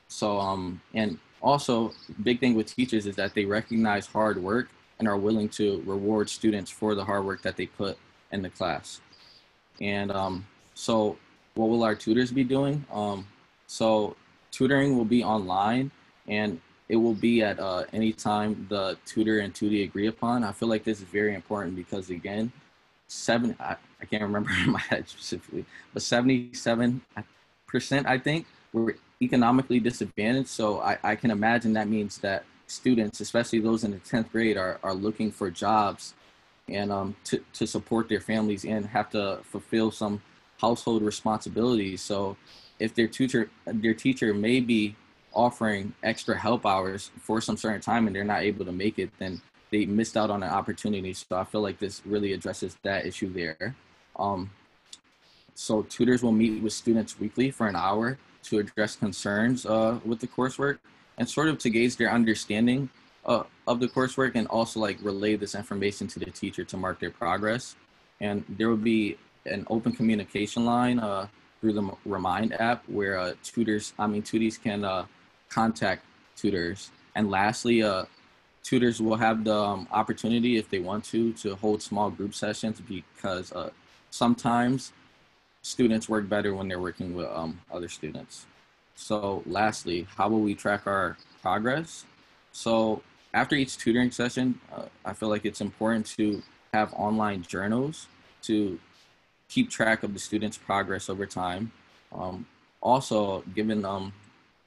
So, um, and also, big thing with teachers is that they recognize hard work and are willing to reward students for the hard work that they put in the class. And um, so what will our tutors be doing? Um, so tutoring will be online and it will be at uh, any time the tutor and tutee agree upon. I feel like this is very important because again, seven, I, I can't remember in my head specifically, but 77% I think were economically disadvantaged. So I, I can imagine that means that students, especially those in the 10th grade, are, are looking for jobs and um, to, to support their families and have to fulfill some household responsibilities. So if their tutor, their teacher may be offering extra help hours for some certain time and they're not able to make it, then they missed out on an opportunity. So I feel like this really addresses that issue there. Um, so tutors will meet with students weekly for an hour to address concerns uh, with the coursework and sort of to gauge their understanding uh, of the coursework and also like relay this information to the teacher to mark their progress. And there will be an open communication line uh, through the Remind app where uh, tutors, I mean, tutees can uh, contact tutors. And lastly, uh, tutors will have the um, opportunity, if they want to, to hold small group sessions because uh, sometimes students work better when they're working with um, other students. So lastly, how will we track our progress? So after each tutoring session, uh, I feel like it's important to have online journals to keep track of the student's progress over time. Um, also, given um,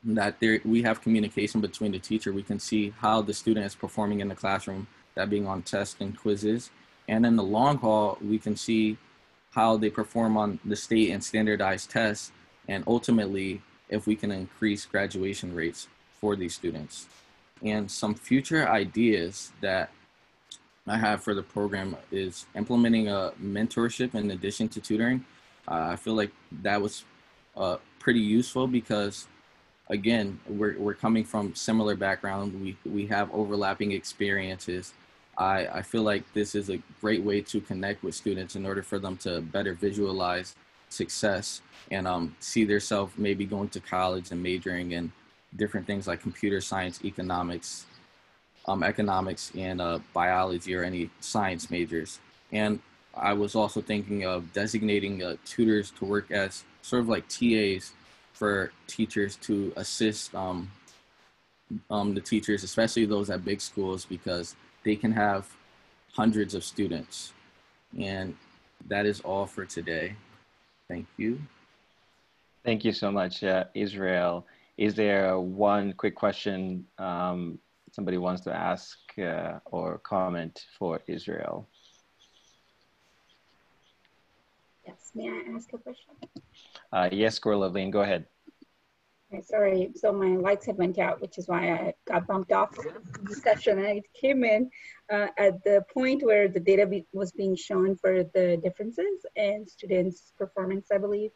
that there, we have communication between the teacher, we can see how the student is performing in the classroom, that being on tests and quizzes. And in the long haul, we can see how they perform on the state and standardized tests, and ultimately, if we can increase graduation rates for these students. And some future ideas that I have for the program is implementing a mentorship in addition to tutoring. Uh, I feel like that was uh, pretty useful because, again, we're, we're coming from similar background. We, we have overlapping experiences. I, I feel like this is a great way to connect with students in order for them to better visualize success and um, see themselves maybe going to college and majoring in different things like computer science, economics, um, economics, and uh, biology or any science majors. And I was also thinking of designating uh, tutors to work as sort of like TAs for teachers to assist um, um, the teachers, especially those at big schools, because they can have hundreds of students. And that is all for today. Thank you. Thank you so much, uh, Israel. Is there one quick question um, somebody wants to ask uh, or comment for Israel? Yes, may I ask a question? Uh, yes, Gorilla Lane, go ahead. Sorry, so my lights had went out, which is why I got bumped off the session. And I came in uh, at the point where the data be was being shown for the differences in students' performance, I believe,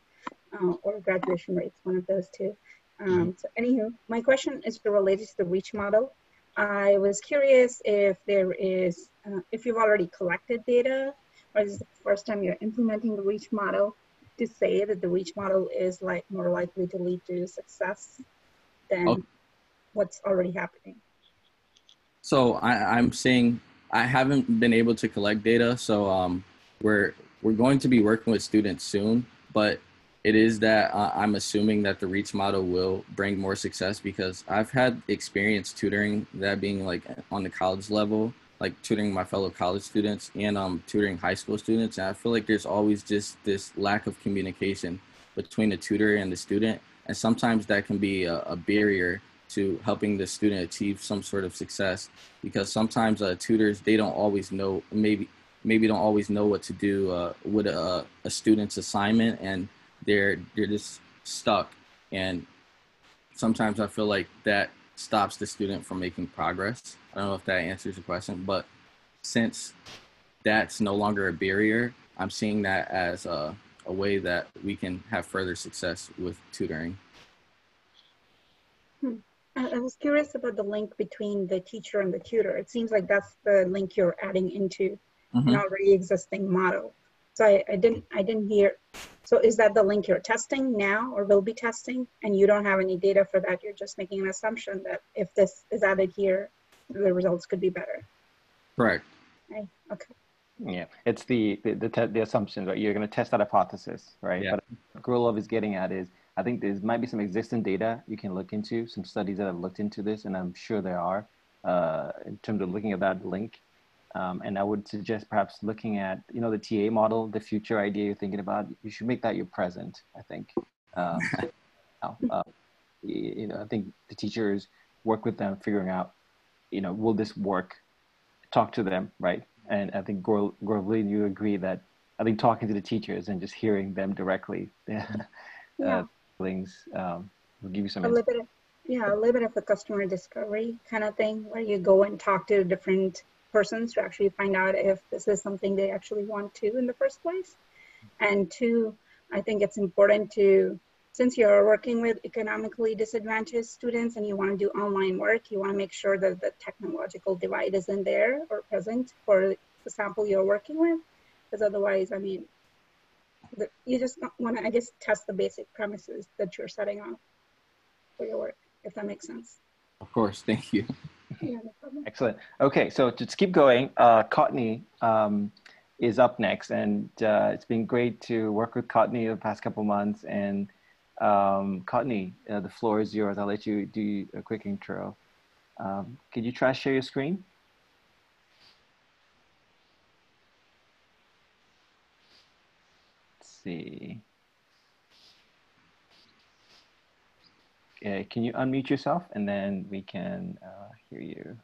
uh, or graduation rates, one of those two. Um, so anywho, my question is related to the REACH model. I was curious if there is, uh, if you've already collected data, or is this the first time you're implementing the REACH model to say that the REACH model is like more likely to lead to success than Oh. what's already happening? So I, I'm saying I haven't been able to collect data, so um, we're we're going to be working with students soon. But it is that uh, I'm assuming that the Reach model will bring more success because I've had experience tutoring that being like on the college level, like tutoring my fellow college students and um, tutoring high school students. And I feel like there's always just this lack of communication between the tutor and the student, and sometimes that can be a, a barrier to helping the student achieve some sort of success because sometimes uh, tutors they don't always know maybe maybe don't always know what to do uh, with a, a student's assignment and they're they're just stuck. And sometimes i feel like that stops the student from making progress. I don't know if that answers the question but since that's no longer a barrier i'm seeing that as a, a way that we can have further success with tutoring. I I was curious about the link between the teacher and the tutor. It seems like that's the link you're adding into an Mhm. already existing model. So I, I didn't I didn't hear. So is that the link you're testing now or will be testing, and you don't have any data for that? You're just making an assumption that if this is added here, the results could be better. correct Right? Okay. Yeah, it's the the the, te- the assumptions, right? You're going to test that hypothesis, right? Yeah. But what Gurlov is getting at is, I think there might be some existing data you can look into, some studies that have looked into this, and I'm sure there are uh, in terms of looking at that link. Um, and I would suggest perhaps looking at, you know, the TA model, the future idea you're thinking about. You should make that your present. I think. Um, uh, you know, I think the teachers work with them, figuring out, you know, will this work? Talk to them, right? And I think Gor- Gorlin, you agree that I think talking to the teachers and just hearing them directly, Yeah. uh, things um, will give you some. a little bit of, yeah, a little bit of a customer discovery kind of thing where you go and talk to different persons to actually find out if this is something they actually want to in the first place. And two, I think it's important to, since you're working with economically disadvantaged students and you want to do online work, you want to make sure that the technological divide isn't there or present for the sample you're working with. Because otherwise, I mean, the, you just want to, I guess, test the basic premises that you're setting up for your work, if that makes sense. Of course, thank you. Yeah, no. Excellent. Okay, so to keep going, uh, Courtney um, is up next, and uh, it's been great to work with Courtney the past couple months. And um, Courtney, uh, the floor is yours. I'll let you do a quick intro. Um, could you try to share your screen? See. Okay, can you unmute yourself and then we can uh, hear you.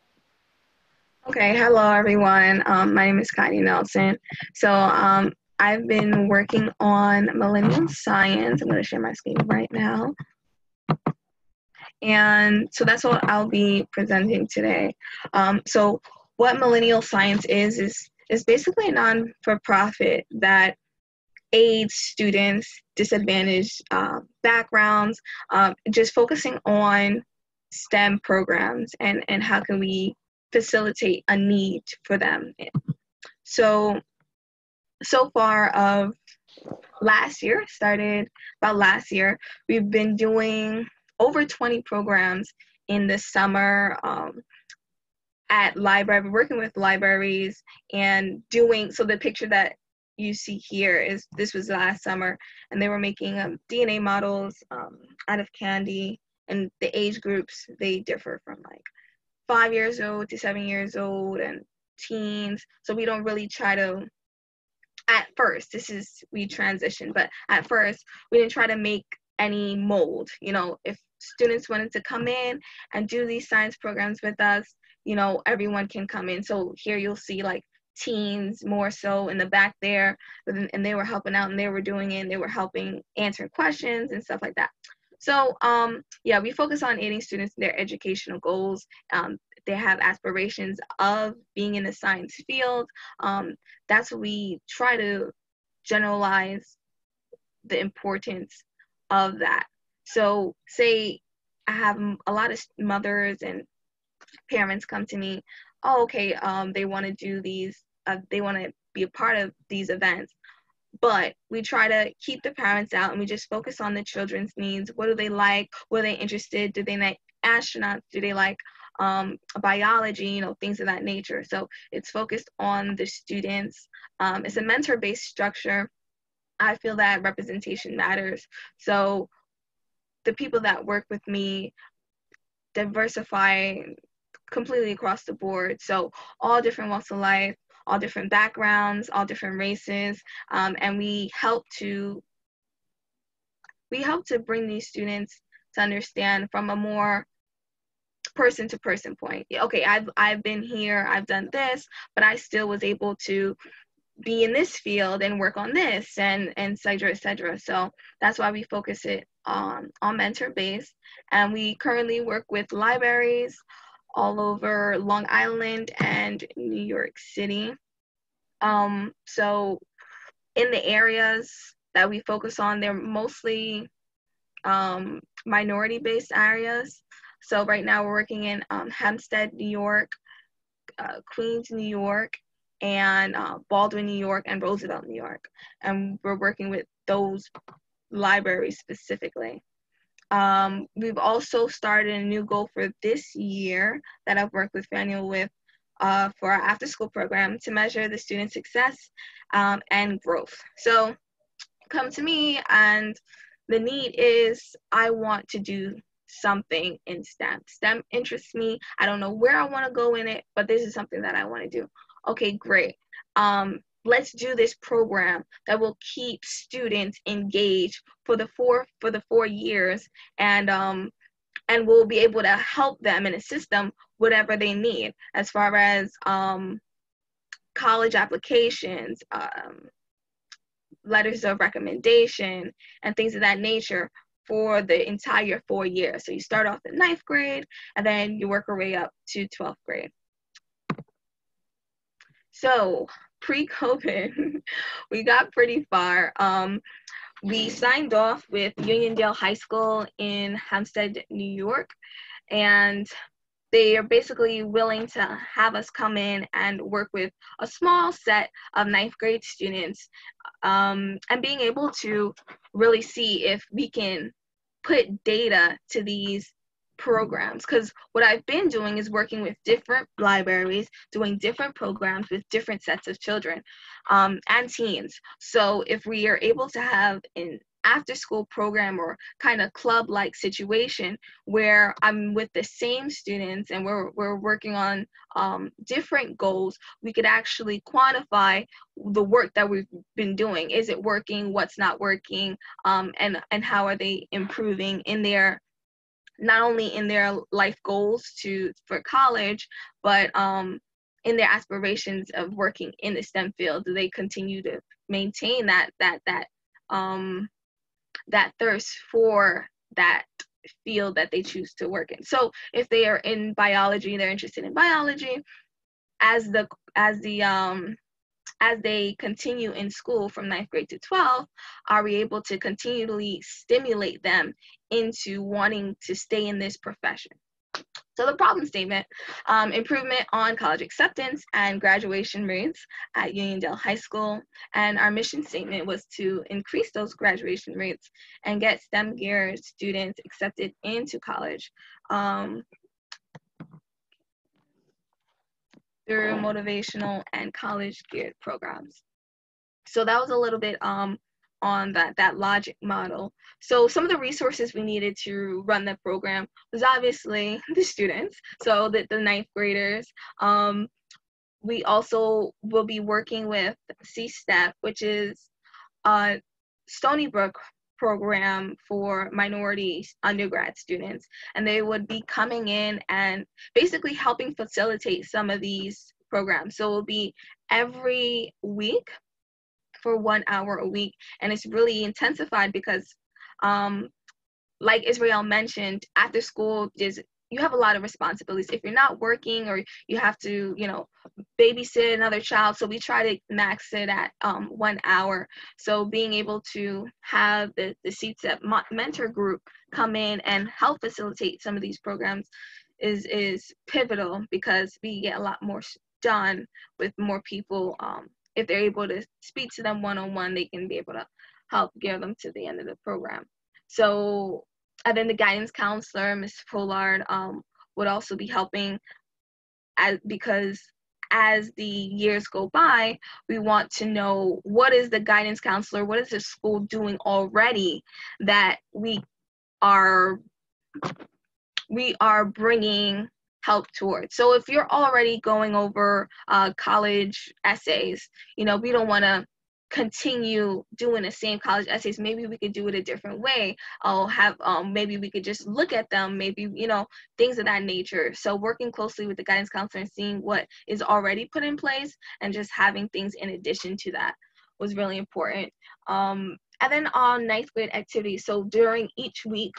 Okay, hello everyone. Um, my name is Courtney Nelson. So um, I've been working on millennial science. I'm going to share my screen right now. And so that's what I'll be presenting today. Um, so what millennial science is is is basically a non-for-profit that aids students, disadvantaged uh, backgrounds, um, just focusing on STEM programs and and how can we facilitate a need for them. So, so far of last year, started about last year, we've been doing over 20 programs in the summer um, at library, working with libraries and doing, so the picture that you see here is this was last summer and they were making um, DNA models um, out of candy and the age groups, they differ from like five years old to seven years old and teens. So we don't really try to, at first, this is, we transition, but at first, we didn't try to make any mold. You know, if students wanted to come in and do these science programs with us, you know, everyone can come in. So here you'll see like teens more so in the back there, and they were helping out and they were doing it, and they were helping answer questions and stuff like that. So um, yeah, we focus on aiding students in their educational goals. Um, they have aspirations of being in the science field. Um, that's what we try to generalize the importance of that. So say I have a lot of mothers and parents come to me, oh, okay, um, they want to do these, uh, they want to be a part of these events. But we try to keep the parents out and we just focus on the children's needs. What do they like? What are they interested? Do they like astronauts? Do they like um, biology you know things of that nature? So it's focused on the students. Um, it's a mentor based structure. I feel that representation matters. So the people that work with me diversify completely across the board so all different walks of life all different backgrounds, all different races, um, and we help to we help to bring these students to understand from a more person to person point. Okay, I've I've been here, I've done this, but I still was able to be in this field and work on this and and cetera, et cetera. So that's why we focus it on on mentor based. And we currently work with libraries, all over Long Island and New York City. Um, so in the areas that we focus on, they're mostly um, minority based areas. So right now we're working in um, Hempstead, New York, uh, Queens, New York, and uh, Baldwin, New York, and Roosevelt, New York. And we're working with those libraries specifically. Um, we've also started a new goal for this year that I've worked with Fanuel with uh, for our after school program to measure the student success um, and growth. So come to me and the need is I want to do something in STEM. STEM interests me. I don't know where I want to go in it, but this is something that I want to do. Okay, great. Um, let's do this program that will keep students engaged for the four for the four years and um and we'll be able to help them and assist them whatever they need as far as um college applications um letters of recommendation and things of that nature for the entire four years. So you start off in ninth grade and then you work your way up to 12th grade. So pre-COVID, we got pretty far. Um, we signed off with Uniondale High School in Hempstead, New York, and they are basically willing to have us come in and work with a small set of ninth grade students um, and being able to really see if we can put data to these programs because what I've been doing is working with different libraries, doing different programs with different sets of children um, and teens. So if we are able to have an after school program or kind of club like situation where I'm with the same students and we're, we're working on um, different goals, we could actually quantify the work that we've been doing. Is it working? What's not working? Um, and, and how are they improving in their not only in their life goals to for college, but um, in their aspirations of working in the STEM field. Do they continue to maintain that that that um, that thirst for that field that they choose to work in. So if they are in biology, they're interested in biology. As the as the um as they continue in school from ninth grade to 12, are we able to continually stimulate them into wanting to stay in this profession? So the problem statement, um, improvement on college acceptance and graduation rates at Uniondale High School. And our mission statement was to increase those graduation rates and get STEM geared students accepted into college um, through motivational and college geared programs. So that was a little bit um, on that that logic model. So some of the resources we needed to run the program was obviously the students, so the, the ninth graders. Um, we also will be working with C-STEP, which is a Stony Brook program for minority undergrad students. And they would be coming in and basically helping facilitate some of these programs. So it will be every week for one hour a week. And it's really intensified because, um, like Israel mentioned, after school, is you have a lot of responsibilities. If you're not working or you have to, you know, babysit another child, so we try to max it at um, one hour. So being able to have the, the C-STEP mentor group come in and help facilitate some of these programs is is pivotal because we get a lot more done with more people um, if they're able to speak to them one on one, they can be able to help get them to the end of the program. So, and then the guidance counselor, Ms. Pollard, um, would also be helping as because as the years go by, we want to know what is the guidance counselor, what is the school doing already that we are we are bringing help towards. So if you're already going over uh, college essays, you know, we don't want to continue doing the same college essays. Maybe we could do it a different way. I'll have um, maybe we could just look at them maybe you know things of that nature. So working closely with the guidance counselor and seeing what is already put in place and just having things in addition to that was really important. Um, and then on ninth grade activities so during each week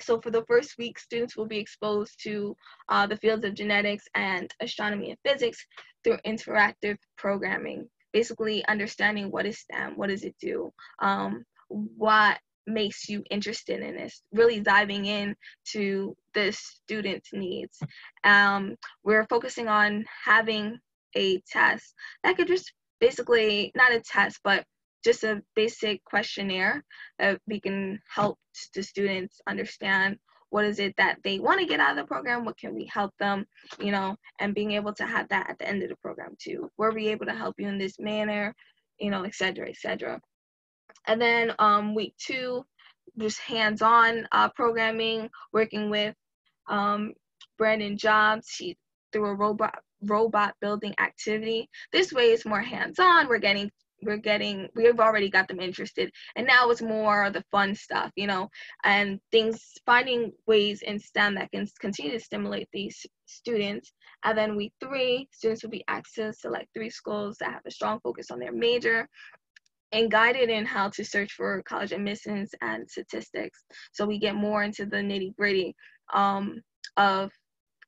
so for the first week, students will be exposed to uh, the fields of genetics and astronomy and physics through interactive programming, basically understanding what is STEM, what does it do, um, what makes you interested in this, really diving in to the student's needs. Um, we're focusing on having a test that could just basically, not a test, but just a basic questionnaire that we can help the students understand what is it that they want to get out of the program? What can we help them you know and being able to have that at the end of the program too? Were we able to help you in this manner? You know etc etc and then um, week two just hands-on uh, programming working with um, brandon jobs. He through a robot robot building activity. This way it's more hands-on. We're getting we're getting we've already got them interested. And now it's more the fun stuff you know and things finding ways in stem that can continue to stimulate these students. And then week three students will be asked to select three schools that have a strong focus on their major and guided in how to search for college admissions and statistics. So we get more into the nitty gritty um, of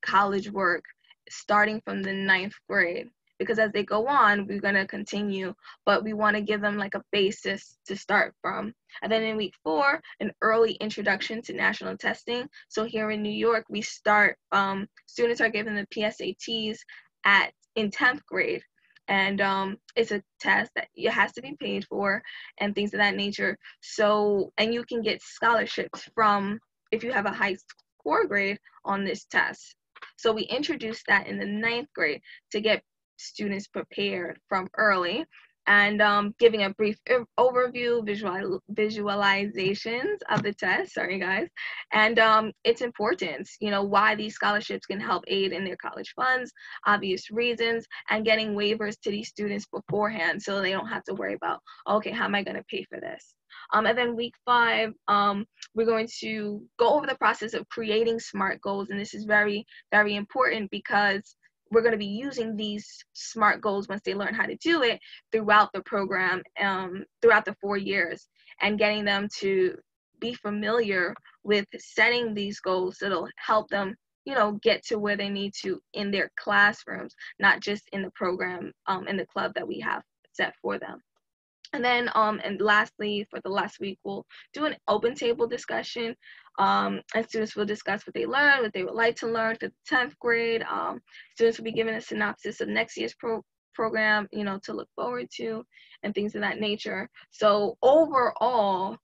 college work starting from the ninth grade because as they go on, we're going to continue, but we want to give them like a basis to start from. And then in week four, an early introduction to national testing. So here in New York, we start, um, students are given the PSATs at in 10th grade. And um, it's a test that it has to be paid for and things of that nature. So, and you can get scholarships from if you have a high score grade on this test. So we introduced that in the ninth grade to get students prepared from early and um, giving a brief overview, visual, visualizations of the test, sorry guys, and um, its importance, you know, why these scholarships can help aid in their college funds, obvious reasons, and getting waivers to these students beforehand so they don't have to worry about, okay, how am I gonna pay for this? Um, and then week five, um, we're going to go over the process of creating SMART goals. And this is very, very important because we're going to be using these SMART goals once they learn how to do it throughout the program, um, throughout the four years, and getting them to be familiar with setting these goals that'll help them you know get to where they need to in their classrooms not just in the program um, in the club that we have set for them and then, um, and lastly, for the last week, we'll do an open table discussion. Um, and students will discuss what they learned, what they would like to learn for the 10th grade. Um, students will be given a synopsis of next year's pro program, you know, to look forward to and things of that nature. So overall,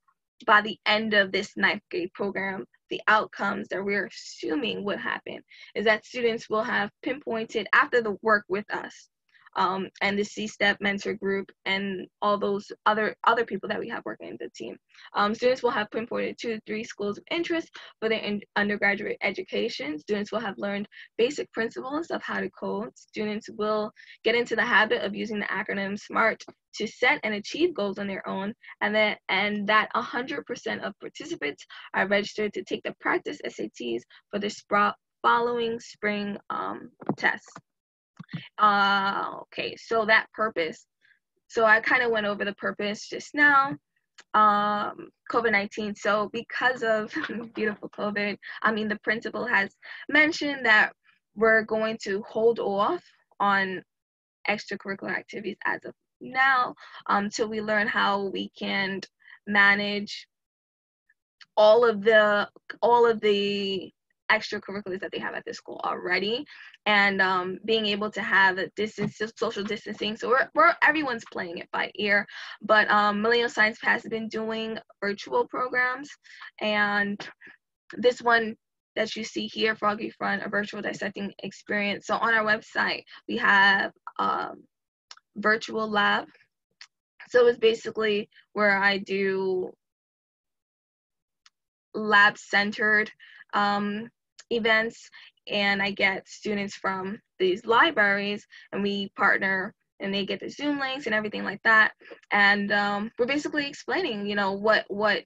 by the end of this ninth grade program, the outcomes that we're assuming would happen is that students will have pinpointed after the work with us um, and the C-STEP mentor group and all those other other people that we have working in the team. Um, students will have pinpointed two to three schools of interest for their in- undergraduate education. Students will have learned basic principles of how to code. Students will get into the habit of using the acronym SMART to set and achieve goals on their own, and that and that 100% of participants are registered to take the practice SATs for the following spring um, tests. Uh, okay, so that purpose. So I kind of went over the purpose just now. Um, COVID-19. So because of beautiful COVID, I mean, the principal has mentioned that we're going to hold off on extracurricular activities as of now until um, we learn how we can manage all of the all of the extracurriculars that they have at this school already. And um, being able to have a distance social distancing. So we're, we're everyone's playing it by ear. But um, millennial science has been doing virtual programs. And this one that you see here froggy front a virtual dissecting experience. So on our website we have um, virtual lab. So it's basically where i do lab centered um, events and I get students from these libraries and we partner and they get the Zoom links and everything like that. And um, we're basically explaining, you know, what what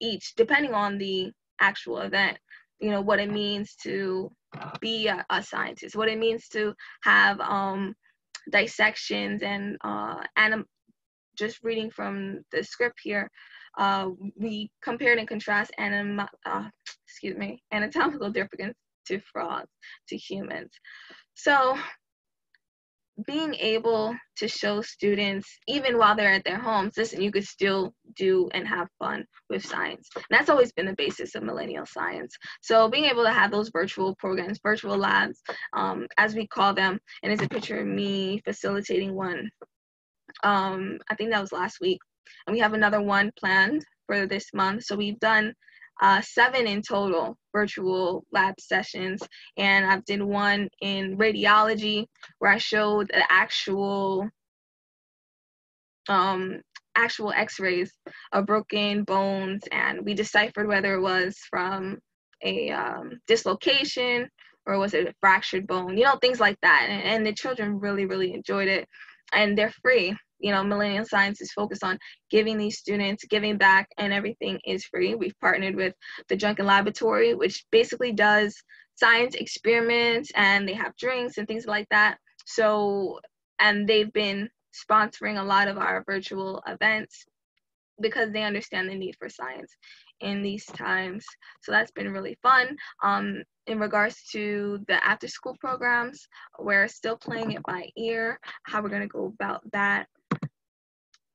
each, depending on the actual event, you know, what it means to be a, a scientist, what it means to have um, dissections and uh, anim- just reading from the script here, uh, we compared and contrast anim- uh, excuse me, anatomical difference to frogs to humans. So being able to show students, even while they're at their homes, listen, you could still do and have fun with science. And that's always been the basis of millennial science. So being able to have those virtual programs, virtual labs, um, as we call them, and it's a picture of me facilitating one. Um, I think that was last week. And we have another one planned for this month. So we've done uh, seven in total virtual lab sessions. And I've did one in radiology where I showed the actual um, actual x-rays of broken bones. And we deciphered whether it was from a um, dislocation or was it a fractured bone you know things like that. And, and the children really really enjoyed it. And they're free you know, Millennial Science is focused on giving these students, giving back, and everything is free. We've partnered with the Drunken Laboratory, which basically does science experiments and they have drinks and things like that. So, and they've been sponsoring a lot of our virtual events because they understand the need for science in these times. So that's been really fun. Um, in regards to the after school programs, we're still playing it by ear, how we're going to go about that.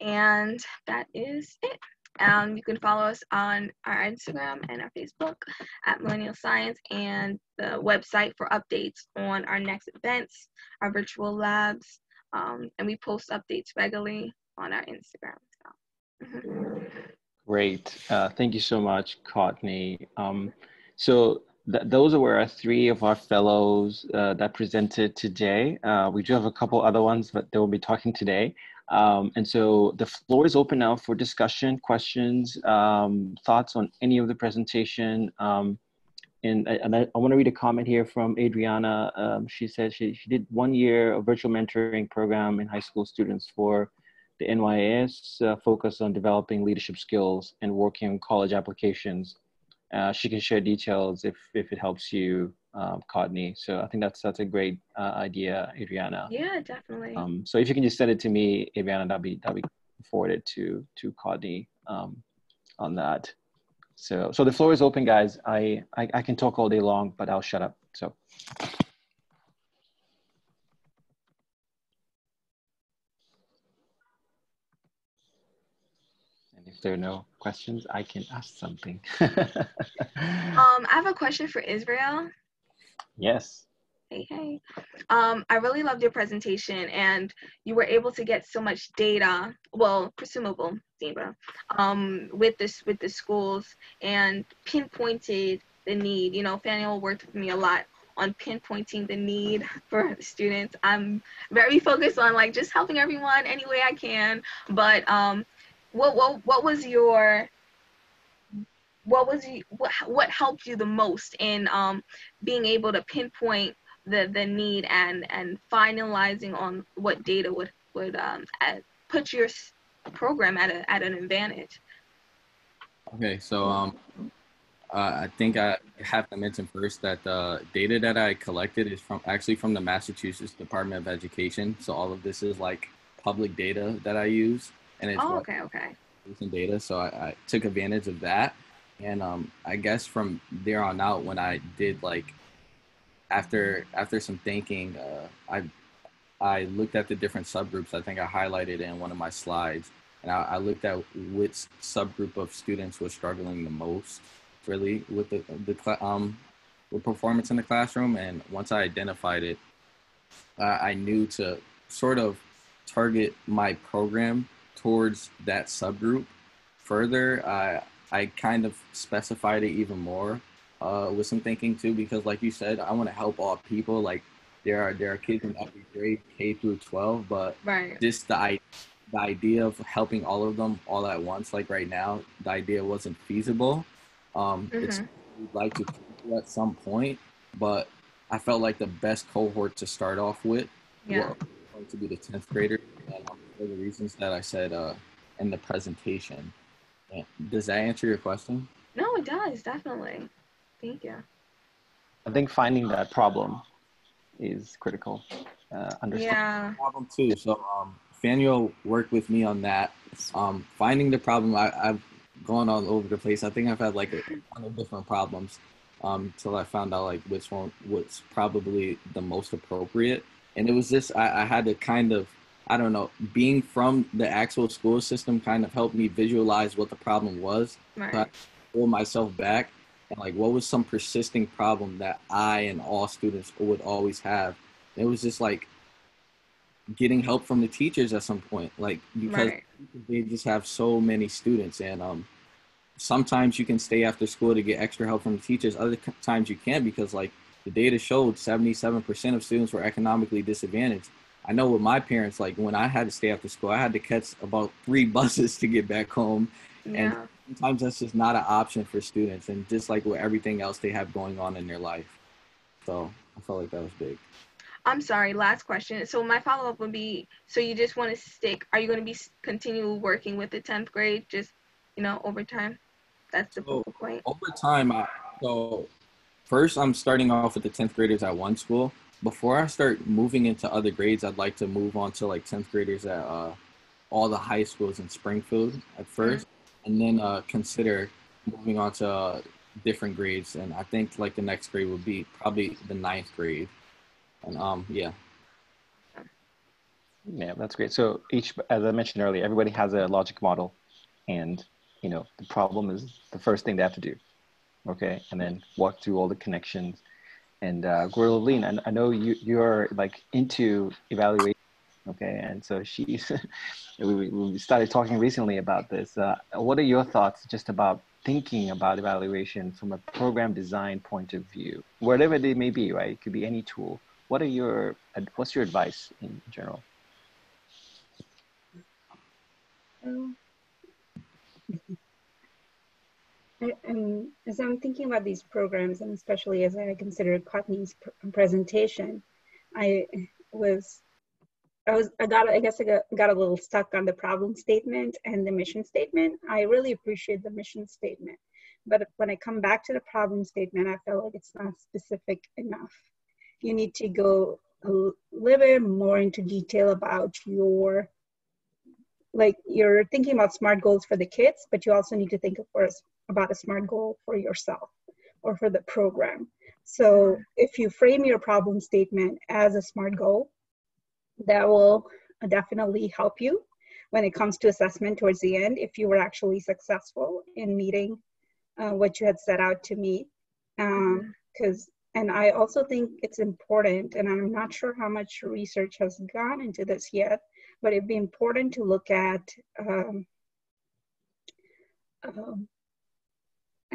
And that is it. Um, you can follow us on our Instagram and our Facebook at Millennial Science and the website for updates on our next events, our virtual labs, um, and we post updates regularly on our Instagram. So. Mm-hmm. Great. Uh, thank you so much, Courtney. Um, so th- those were our three of our fellows uh, that presented today. Uh, we do have a couple other ones, but they will be talking today. Um, and so the floor is open now for discussion, questions, um, thoughts on any of the presentation. Um, and I, and I, I want to read a comment here from Adriana. Um, she said she, she did one year of virtual mentoring program in high school students for the NYS uh, focus on developing leadership skills and working on college applications. Uh, she can share details if, if it helps you, um, Courtney. So I think that's that's a great uh, idea, Adriana. Yeah, definitely. Um, so if you can just send it to me, Adriana, that'll be that'll be forwarded to to Courtney um, on that. So so the floor is open, guys. I, I I can talk all day long, but I'll shut up. So. And if there are no questions, I can ask something. Um, I have a question for Israel. Yes. Hey, hey. Um, I really loved your presentation, and you were able to get so much data, well, presumable data, um, with this with the schools, and pinpointed the need. You know, Fanuel worked with me a lot on pinpointing the need for students. I'm very focused on like just helping everyone any way I can. But um, what what what was your what was you, what what helped you the most in um, being able to pinpoint the the need and and finalizing on what data would would um, at, put your program at a at an advantage? Okay, so um, uh, I think I have to mention first that the data that I collected is from actually from the Massachusetts Department of Education. So all of this is like public data that I use, and it's Oh, okay, okay. data. So I, I took advantage of that. And um, I guess from there on out, when I did like after after some thinking, uh, I I looked at the different subgroups. I think I highlighted in one of my slides, and I, I looked at which subgroup of students was struggling the most, really, with the the um with performance in the classroom. And once I identified it, I knew to sort of target my program towards that subgroup. Further, I I kind of specified it even more uh, with some thinking too, because like you said, I want to help all people. Like there are there are kids in every grade, K through 12, but Right. just the the idea of helping all of them all at once, like right now, the idea wasn't feasible. Um, It's we'd like to at some point, but I felt like the best cohort to start off with Yeah. were going to be the 10th graders and for the reasons that I said uh, in the presentation. Yeah. Does that answer your question? No, it does definitely. Thank you. I think finding that problem is critical. Uh, understand. Yeah. Problem too. So um, Fanuel worked with me on that. Um, finding the problem, I, I've gone all over the place. I think I've had like a ton of different problems um, I found out like which one was probably the most appropriate. And it was just I, I had to kind of I don't know being from the actual school system kind of helped me visualize what the problem was Right. pull myself back and like what was some persisting problem that I and all students would always have. And it was just like getting help from the teachers at some point, like because Right. they just have so many students and um sometimes you can stay after school to get extra help from the teachers other times you can't because like the data showed 77% of students were economically disadvantaged i know with my parents like when i had to stay after school i had to catch about three buses to get back home Yeah. sometimes that's just not an option for students and just like with everything else they have going on in their life so i felt like that was big I'm sorry. Last question. So my follow up would be: So you just want to stick? Are you going to be continue working with the tenth grade? Just you know, over time. That's the So- point. over time I, so first i'm starting off with the 10th graders at one school before i start moving into other grades i'd like to move on to like 10th graders at uh, all the high schools in springfield at 1st and then uh, consider moving on to uh, different grades and i think like the next grade would be probably the ninth grade and um yeah Yeah, that's great. So each, as I mentioned earlier, everybody has a logic model, and you know the problem is the first thing they have to do, okay, and then walk through all the connections. And uh, Gwendolyn, I, I know you you're like into evaluation, okay, and so she's we, we started talking recently about this. Uh, what are your thoughts just about thinking about evaluation from a program design point of view, whatever they may be, right? It could be any tool. What are your what's your advice in general? Um, I, am as I'm thinking about these programs, and especially as I consider Courtney's pr presentation, I was, I was, I got, I guess I got, got a little stuck on the problem statement and the mission statement. I really appreciate the mission statement, but when I come back to the problem statement, I feel like it's not specific enough. You need to go a little bit more into detail about your like you're thinking about smart goals for the kids, but you also need to think of course about a smart goal for yourself or for the program. So if you frame your problem statement as a smart goal, that will definitely help you when it comes to assessment towards the end if you were actually successful in meeting uh, what you had set out to meet. Because um, and I also think it's important, and I'm not sure how much research has gone into this yet, but it'd be important to look at, um, um,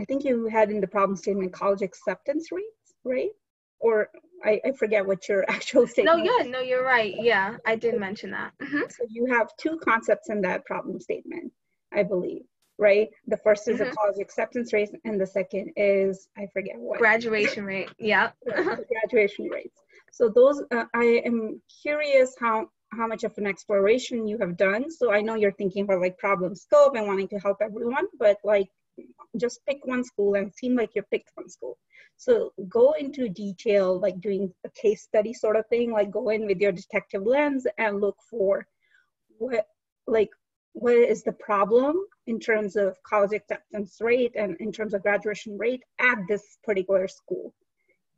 I think you had in the problem statement college acceptance rates, right? Or I, I forget what your actual statement No, yeah, no, you're right. Yeah, I did mention that. Mm-hmm. So you have two concepts in that problem statement, I believe right? The first is mm-hmm. college acceptance rate, and the second is I forget what graduation rate. Yeah, graduation rates. So those uh, I am curious how how much of an exploration you have done. So I know you're thinking about like problem scope and wanting to help everyone, but like just pick one school and seem like you're picked one school. So go into detail, like doing a case study sort of thing, like go in with your detective lens and look for what like what is the problem in terms of college acceptance rate and in terms of graduation rate at this particular school.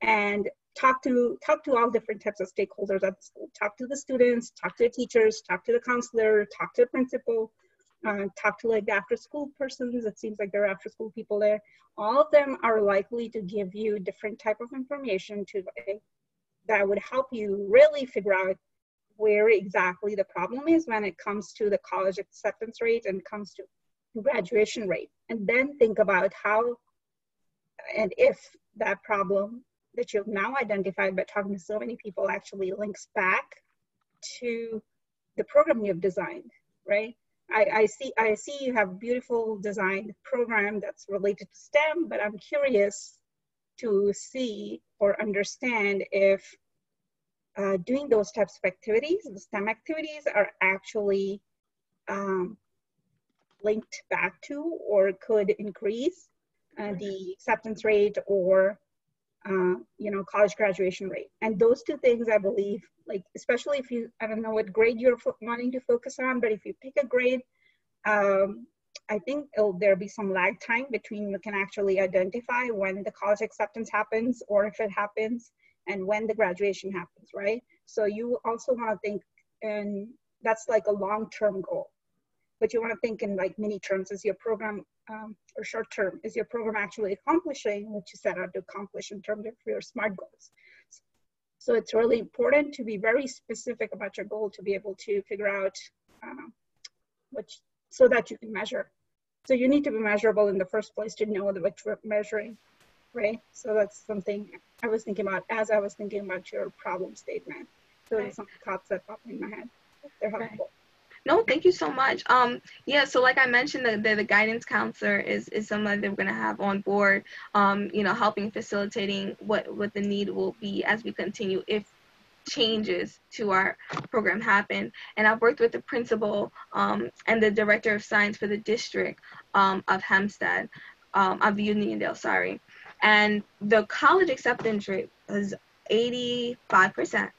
And talk to talk to all different types of stakeholders at the school. Talk to the students talk to the teachers talk to the counselor talk to the principal uh, talk to like the after school persons it seems like there are after school people there all of them are likely to give you different type of information to that would help you really figure out where exactly the problem is when it comes to the college acceptance rate and comes to graduation rate. And then think about how and if that problem that you've now identified by talking to so many people actually links back to the program you've designed, right? I, I see I see you have beautiful designed program that's related to STEM, but I'm curious to see or understand if uh, doing those types of activities, the STEM activities are actually um, linked back to or could increase uh, the acceptance rate or uh, you know college graduation rate and those two things i believe like especially if you i don't know what grade you're wanting to focus on but if you pick a grade um, i think there'll be some lag time between you can actually identify when the college acceptance happens or if it happens and when the graduation happens, right? So you also want to think, and that's like a long-term goal, but you want to think in like mini terms. Is your program um, or short term? Is your program actually accomplishing what you set out to accomplish in terms of your SMART goals? So it's really important to be very specific about your goal to be able to figure out uh, which so that you can measure. So you need to be measurable in the first place to know what you're measuring right? So that's something I was thinking about as I was thinking about your problem statement. So right. some thoughts that popped in my head. They're helpful. Right. No, thank you so much. Um, yeah, so like I mentioned, the, the, the guidance counselor is, is someone that we're going to have on board, um, you know, helping facilitating what, what the need will be as we continue if changes to our program happen. And I've worked with the principal um, and the director of science for the district um, of Hempstead, um, of Uniondale, sorry and the college acceptance rate was 85%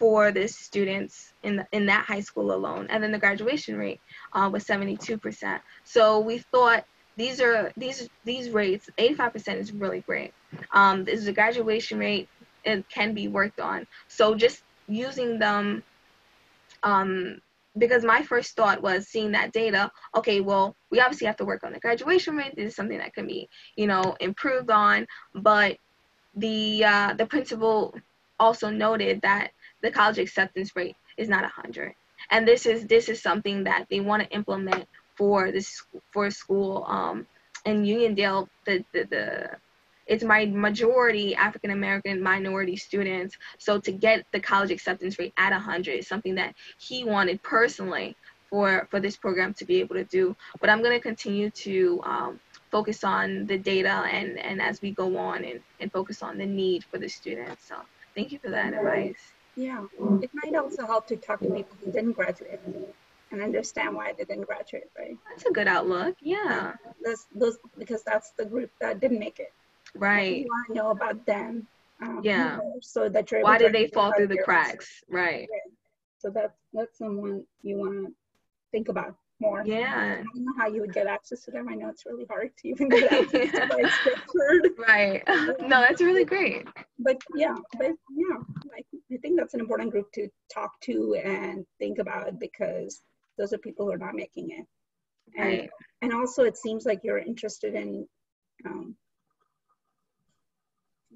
for the students in the, in that high school alone, and then the graduation rate uh, was 72%. So we thought these are these these rates 85% is really great. Um, this is a graduation rate it can be worked on. So just using them um, because my first thought was seeing that data okay well we obviously have to work on the graduation rate this is something that can be you know improved on but the uh, the principal also noted that the college acceptance rate is not 100 and this is this is something that they want to implement for this for school um, in Uniondale, the, the, the it's my majority African American minority students. So to get the college acceptance rate at 100 is something that he wanted personally for for this program to be able to do. But I'm going to continue to um, focus on the data and and as we go on and, and focus on the need for the students. So thank you for that advice. Yeah, it might also help to talk to people who didn't graduate and understand why they didn't graduate, right? That's a good outlook. Yeah. Those, those, because that's the group that didn't make it. Right. You want to know about them. Um, yeah. So that you're. Why did they fall through the cracks? Right. Yeah. So that's that's someone you want to think about more. Yeah. I don't know how you would get access to them. I know it's really hard to even get access to like Stanford. Right. No, that's really great. But yeah, but yeah, like I think that's an important group to talk to and think about because those are people who are not making it. And, Right. and also it seems like you're interested in um,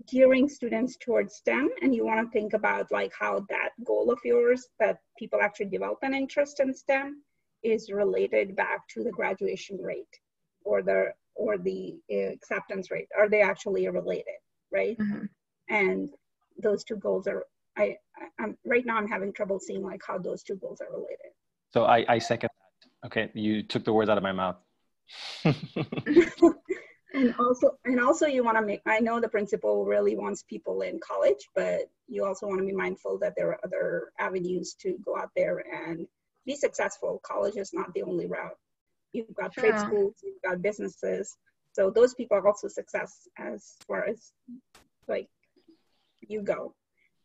gearing students towards STEM and you want to think about like how that goal of yours that people actually develop an interest in STEM is related back to the graduation rate or the or the uh, acceptance rate. Are they actually related, right? Mhm. And those two goals are I, I I'm right now I'm having trouble seeing like how those two goals are related. So I, I second that. Okay, you took the words out of my mouth. and also and also you want to make i know the principal really wants people in college but you also want to be mindful that there are other avenues to go out there and be successful college is not the only route you've got trade schools you've got businesses so those people are also success as far as like you go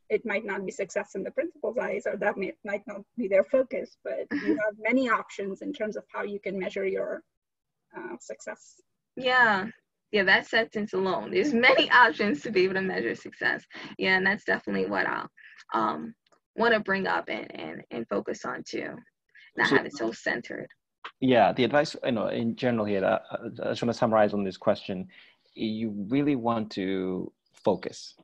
it might not be success in the principal's eyes or that may, might not be their focus but you have many options in terms of how you can measure your uh, success Yeah. Yeah, that sentence alone. There's many options to be able to measure success. Yeah, and that's definitely what I'll um want to bring up and, and and focus on too. Not So- have it so centered. Yeah, the advice, you know, in general here, uh, I just want to summarize on this question. You really want to focus.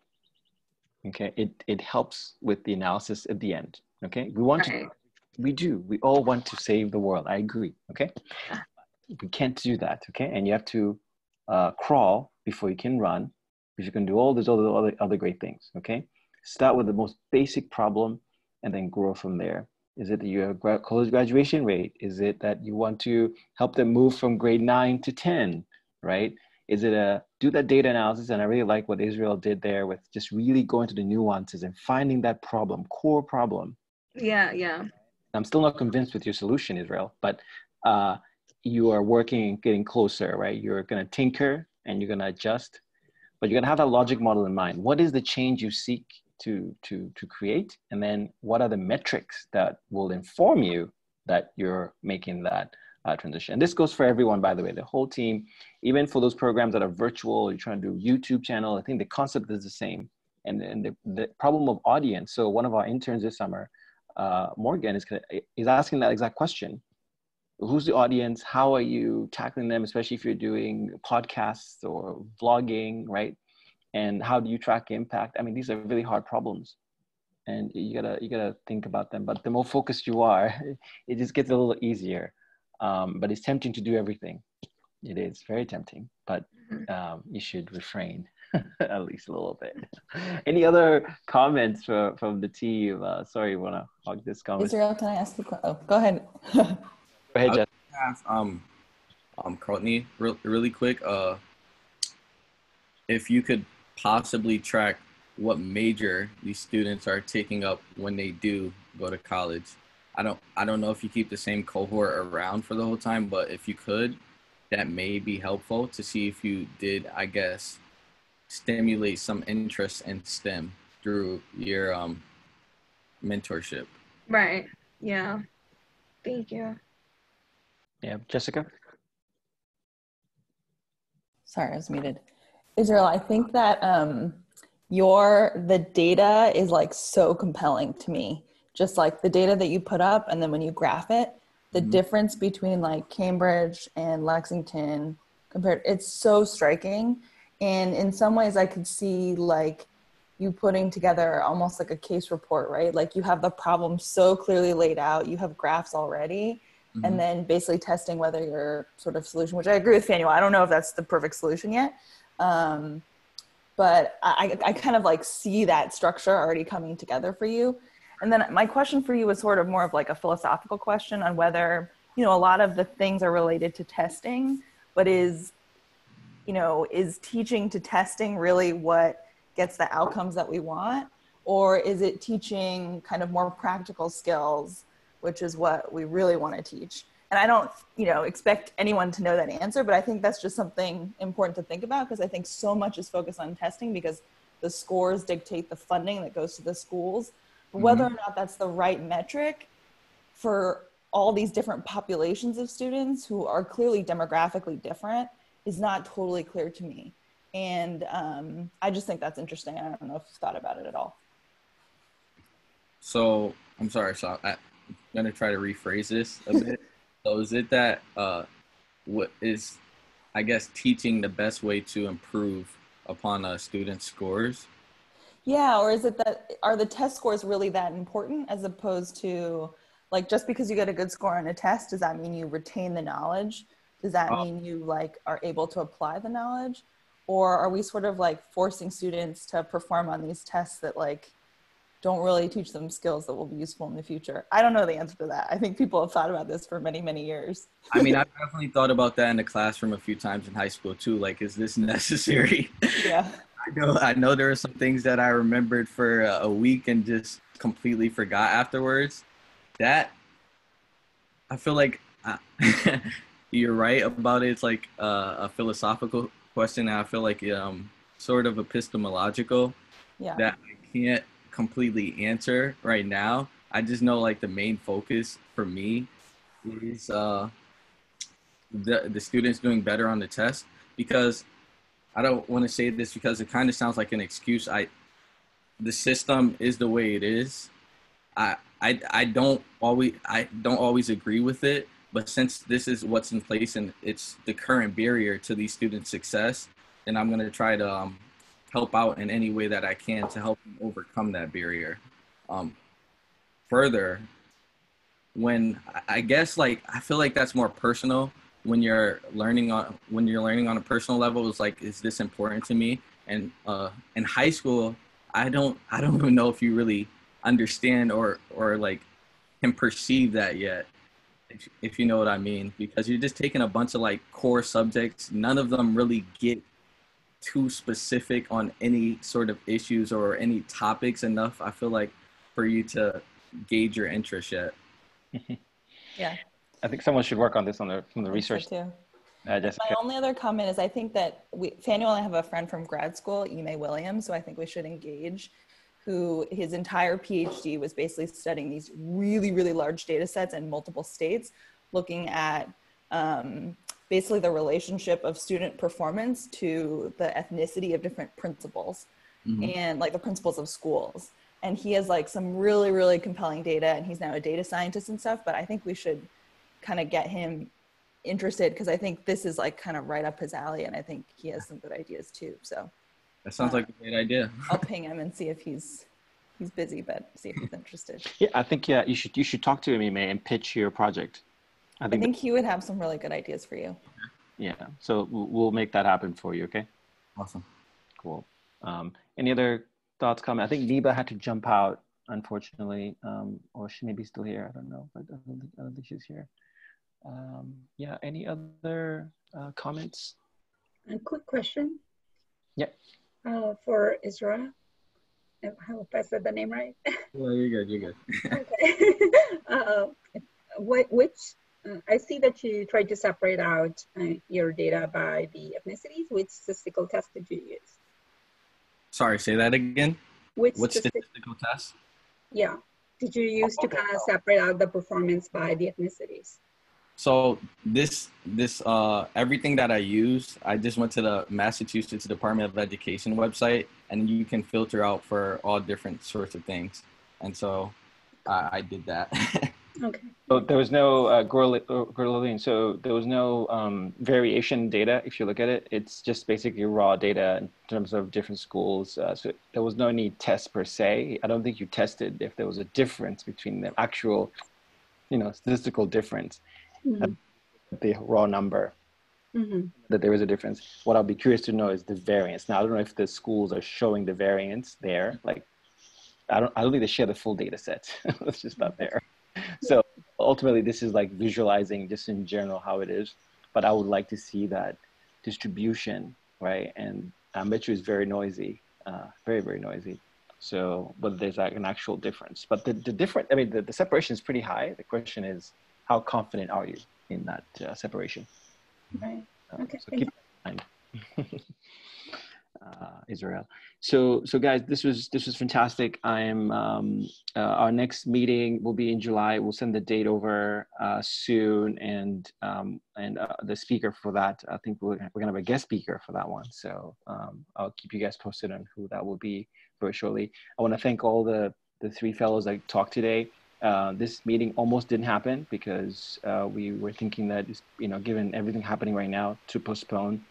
Okay, it it helps with the analysis at the end. Okay, we want to, we do, we all want to save the world. I agree. Okay, we can't do that. Okay, and you have to uh, crawl before you can run, because you can do all those other other other great things. Okay, start with the most basic problem, and then grow from there. Is it your gra- college graduation rate? Is it that you want to help them move from grade nine to 10, right? Is it a do that data analysis? And I really like what Israel did there with just really going to the nuances and finding that problem, core problem. Yeah, yeah. I'm still not convinced with your solution, Israel, but uh, you are working and getting closer, right? You're going to tinker and you're going to adjust, but you're going to have that logic model in mind. What is the change you seek to to to create, and then what are the metrics that will inform you that you're making that uh, transition? And this goes for everyone, by the way, the whole team, even for those programs that are virtual. You're trying to do YouTube channel. I think the concept is the same, and and the, the problem of audience. So one of our interns this summer uh, Morgan is is asking that exact question. Who's the audience? How are you tackling them, especially if you're doing podcasts or vlogging, right? And how do you track impact? I mean, these are really hard problems, and you gotta you gotta think about them. But the more focused you are, it just gets a little easier. Um, but it's tempting to do everything. It is very tempting, but um, you should refrain at least a little bit. Any other comments for, from the team? Uh, sorry, you want to hog this comment? Israel, can I ask you? Oh, go ahead. Go ahead, Jess. ask um um Courtney real, really quick uh if you could possibly track what major these students are taking up when they do go to college. I don't I don't know if you keep the same cohort around for the whole time, but if you could, that may be helpful to see if you did, I guess, stimulate some interest in STEM through your um mentorship. Right. Yeah. Thank you. Yeah, Jessica. Sorry, I was muted. Israel, I think that um, your the data is like so compelling to me. Just like the data that you put up, and then when you graph it, the Mhm. difference between like Cambridge and Lexington compared, it's so striking. And in some ways, I could see like you putting together almost like a case report, right? Like you have the problem so clearly laid out, you have graphs already, Mhm. and then basically testing whether your sort of solution, which I agree with Fanuel. I don't know if that's the perfect solution yet. Um, but I, I kind of like see that structure already coming together for you. And then my question for you was sort of more of like a philosophical question on whether, you know, a lot of the things are related to testing, but is, you know, is teaching to testing really what gets the outcomes that we want? Or is it teaching kind of more practical skills, which is what we really want to teach? And I don't, you know, expect anyone to know that answer, but I think that's just something important to think about because I think so much is focused on testing because the scores dictate the funding that goes to the schools. But whether or not that's the right metric for all these different populations of students who are clearly demographically different is not totally clear to me. And um, I just think that's interesting. I don't know if you've thought about it at all. So I'm sorry. So I, I'm gonna try to rephrase this a bit. so is it that uh, what is, I guess, teaching the best way to improve upon a student's scores? Yeah, or is it that are the test scores really that important as opposed to like just because you get a good score on a test, does that mean you retain the knowledge? Does that Oh. mean you like are able to apply the knowledge? Or are we sort of like forcing students to perform on these tests that like don't really teach them skills that will be useful in the future? I don't know the answer to that. I think people have thought about this for many, many years. I mean, I've definitely thought about that in the classroom a few times in high school too. Like, is this necessary? Yeah. I know, I know there are some things that I remembered for a week and just completely forgot afterwards. That I feel like uh, you're right about it. It's like uh, a philosophical question. I feel like um, sort of epistemological Yeah. that I can't completely answer right now. I just know like the main focus for me is uh, the the students doing better on the test because I don't want to say this because it kind of sounds like an excuse. I the system is the way it is. I I I don't always I don't always agree with it, but since this is what's in place and it's the current barrier to these students' success, then I'm gonna try to um, help out in any way that I can to help them overcome that barrier. Um, further, when I guess like I feel like that's more personal when you're learning on when you're learning on a personal level. It's like, is this important to me? And uh, in high school, I don't I don't even know if you really understand or or like can perceive that yet. If, if you know what I mean, because you're just taking a bunch of like core subjects. None of them really get too specific on any sort of issues or any topics enough. I feel like for you to gauge your interest yet. Yeah. I think someone should work on this on the from the I so research. too. Uh, Jessica. My only other comment is I think that we, Fanuel and I have a friend from grad school, Ime Williams, who I think we should engage, who his entire PhD was basically studying these really, really large data sets in multiple states, looking at um, basically the relationship of student performance to the ethnicity of different principals Mhm. and like the principals of schools. And he has like some really, really compelling data, and he's now a data scientist and stuff. But I think we should kind of get him interested because I think this is like kind of right up his alley, and I think he has some good ideas too. So That sounds like a great idea. I'll ping him and see if he's he's busy, but see if he's interested. Yeah, I think yeah, you should you should talk to him, Ime, and pitch your project. I think, I think, think he would have some really good ideas for you. yeah. So we'll we'll make that happen for you. Okay. Awesome. Cool. Um, any other thoughts, comment? I think Niba had to jump out, unfortunately, um, or she may be still here. I don't know, but I don't think, I don't think she's here. Um, yeah. Any other uh, comments? A quick question. Yeah. Uh, for Isra. I hope I said the name right. Well, you're good. You're good. okay. uh, what, which, uh, I see that you tried to separate out uh, your data by the ethnicities. Which statistical test did you use? Sorry, say that again. Which What statistic- statistical test? yeah. Did you use to kind of separate out the performance by the ethnicities? So this this uh everything that I use, I just went to the Massachusetts Department of Education website, and you can filter out for all different sorts of things. And so I, I did that. Okay. So there was no uh, correla- uh. So there was no um, variation data. If you look at it, it's just basically raw data in terms of different schools. Uh, so there was no any test per se. I don't think you tested if there was a difference between the actual, you know, statistical difference. Mhm. the raw number Mhm. that there is a difference. What I'll be curious to know is the variance. Now I don't know if the schools are showing the variance there. Like I don't I don't think they share the full data set. it's just not there. So ultimately this is like visualizing just in general how it is. But I would like to see that distribution, right? And I bet you it's very noisy, uh, very, very noisy. So, but there's like an actual difference. But the, the different, I mean, the, the separation is pretty high. The question is, how confident are you in that uh, separation? Right. Uh, Okay, so thank keep in mind. uh, Israel. So, so guys, this was this was fantastic. I am um, uh, our next meeting will be in July. We'll send the date over uh, soon, and um, and uh, the speaker for that. I think we're we're gonna have a guest speaker for that one. So um, I'll keep you guys posted on who that will be virtually. I want to thank all the the three fellows that talked today. Uh, this meeting almost didn't happen because uh, we were thinking that, you know, given everything happening right now, to postpone.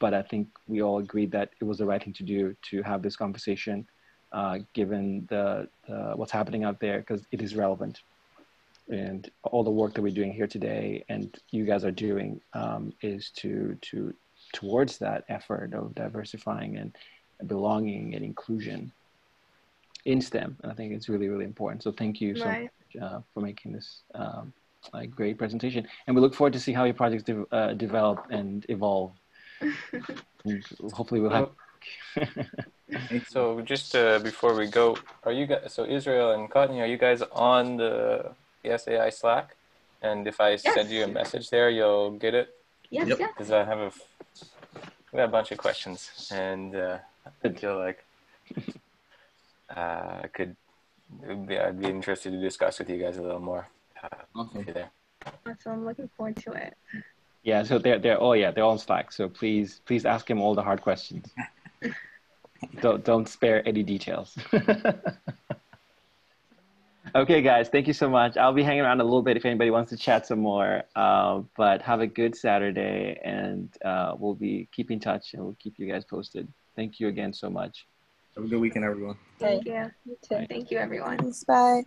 But I think we all agreed that it was the right thing to do to have this conversation, uh, given the, what's happening out there, because it is relevant. And all the work that we're doing here today, and you guys are doing, um, is to to towards that effort of diversifying and belonging and inclusion in STEM. And I think it's really, really important. So thank you so Right. Much uh, for making this um, a great presentation. And we look forward to see how your projects de- uh, develop and evolve. And hopefully we'll have. So just uh, before we go, are you guys, so Israel and Courtney, are you guys on the SAI Slack? And if I send you a message there, you'll get it? Yes, Yep. yeah. Because I have a, f- I got a bunch of questions and uh, I feel like uh, I could, it be, I'd be interested to discuss with you guys a little more. Uh, Awesome. you're there. so I'm looking forward to it. Yeah, so they're they're oh yeah they're all on Slack. So please please ask him all the hard questions. don't don't spare any details. okay, guys, thank you so much. I'll be hanging around a little bit if anybody wants to chat some more. Uh, but have a good Saturday, and uh, we'll be keep in touch and we'll keep you guys posted. Thank you again so much. Have a good weekend, everyone. Thank you. You too. Thank you, everyone. Thanks, bye.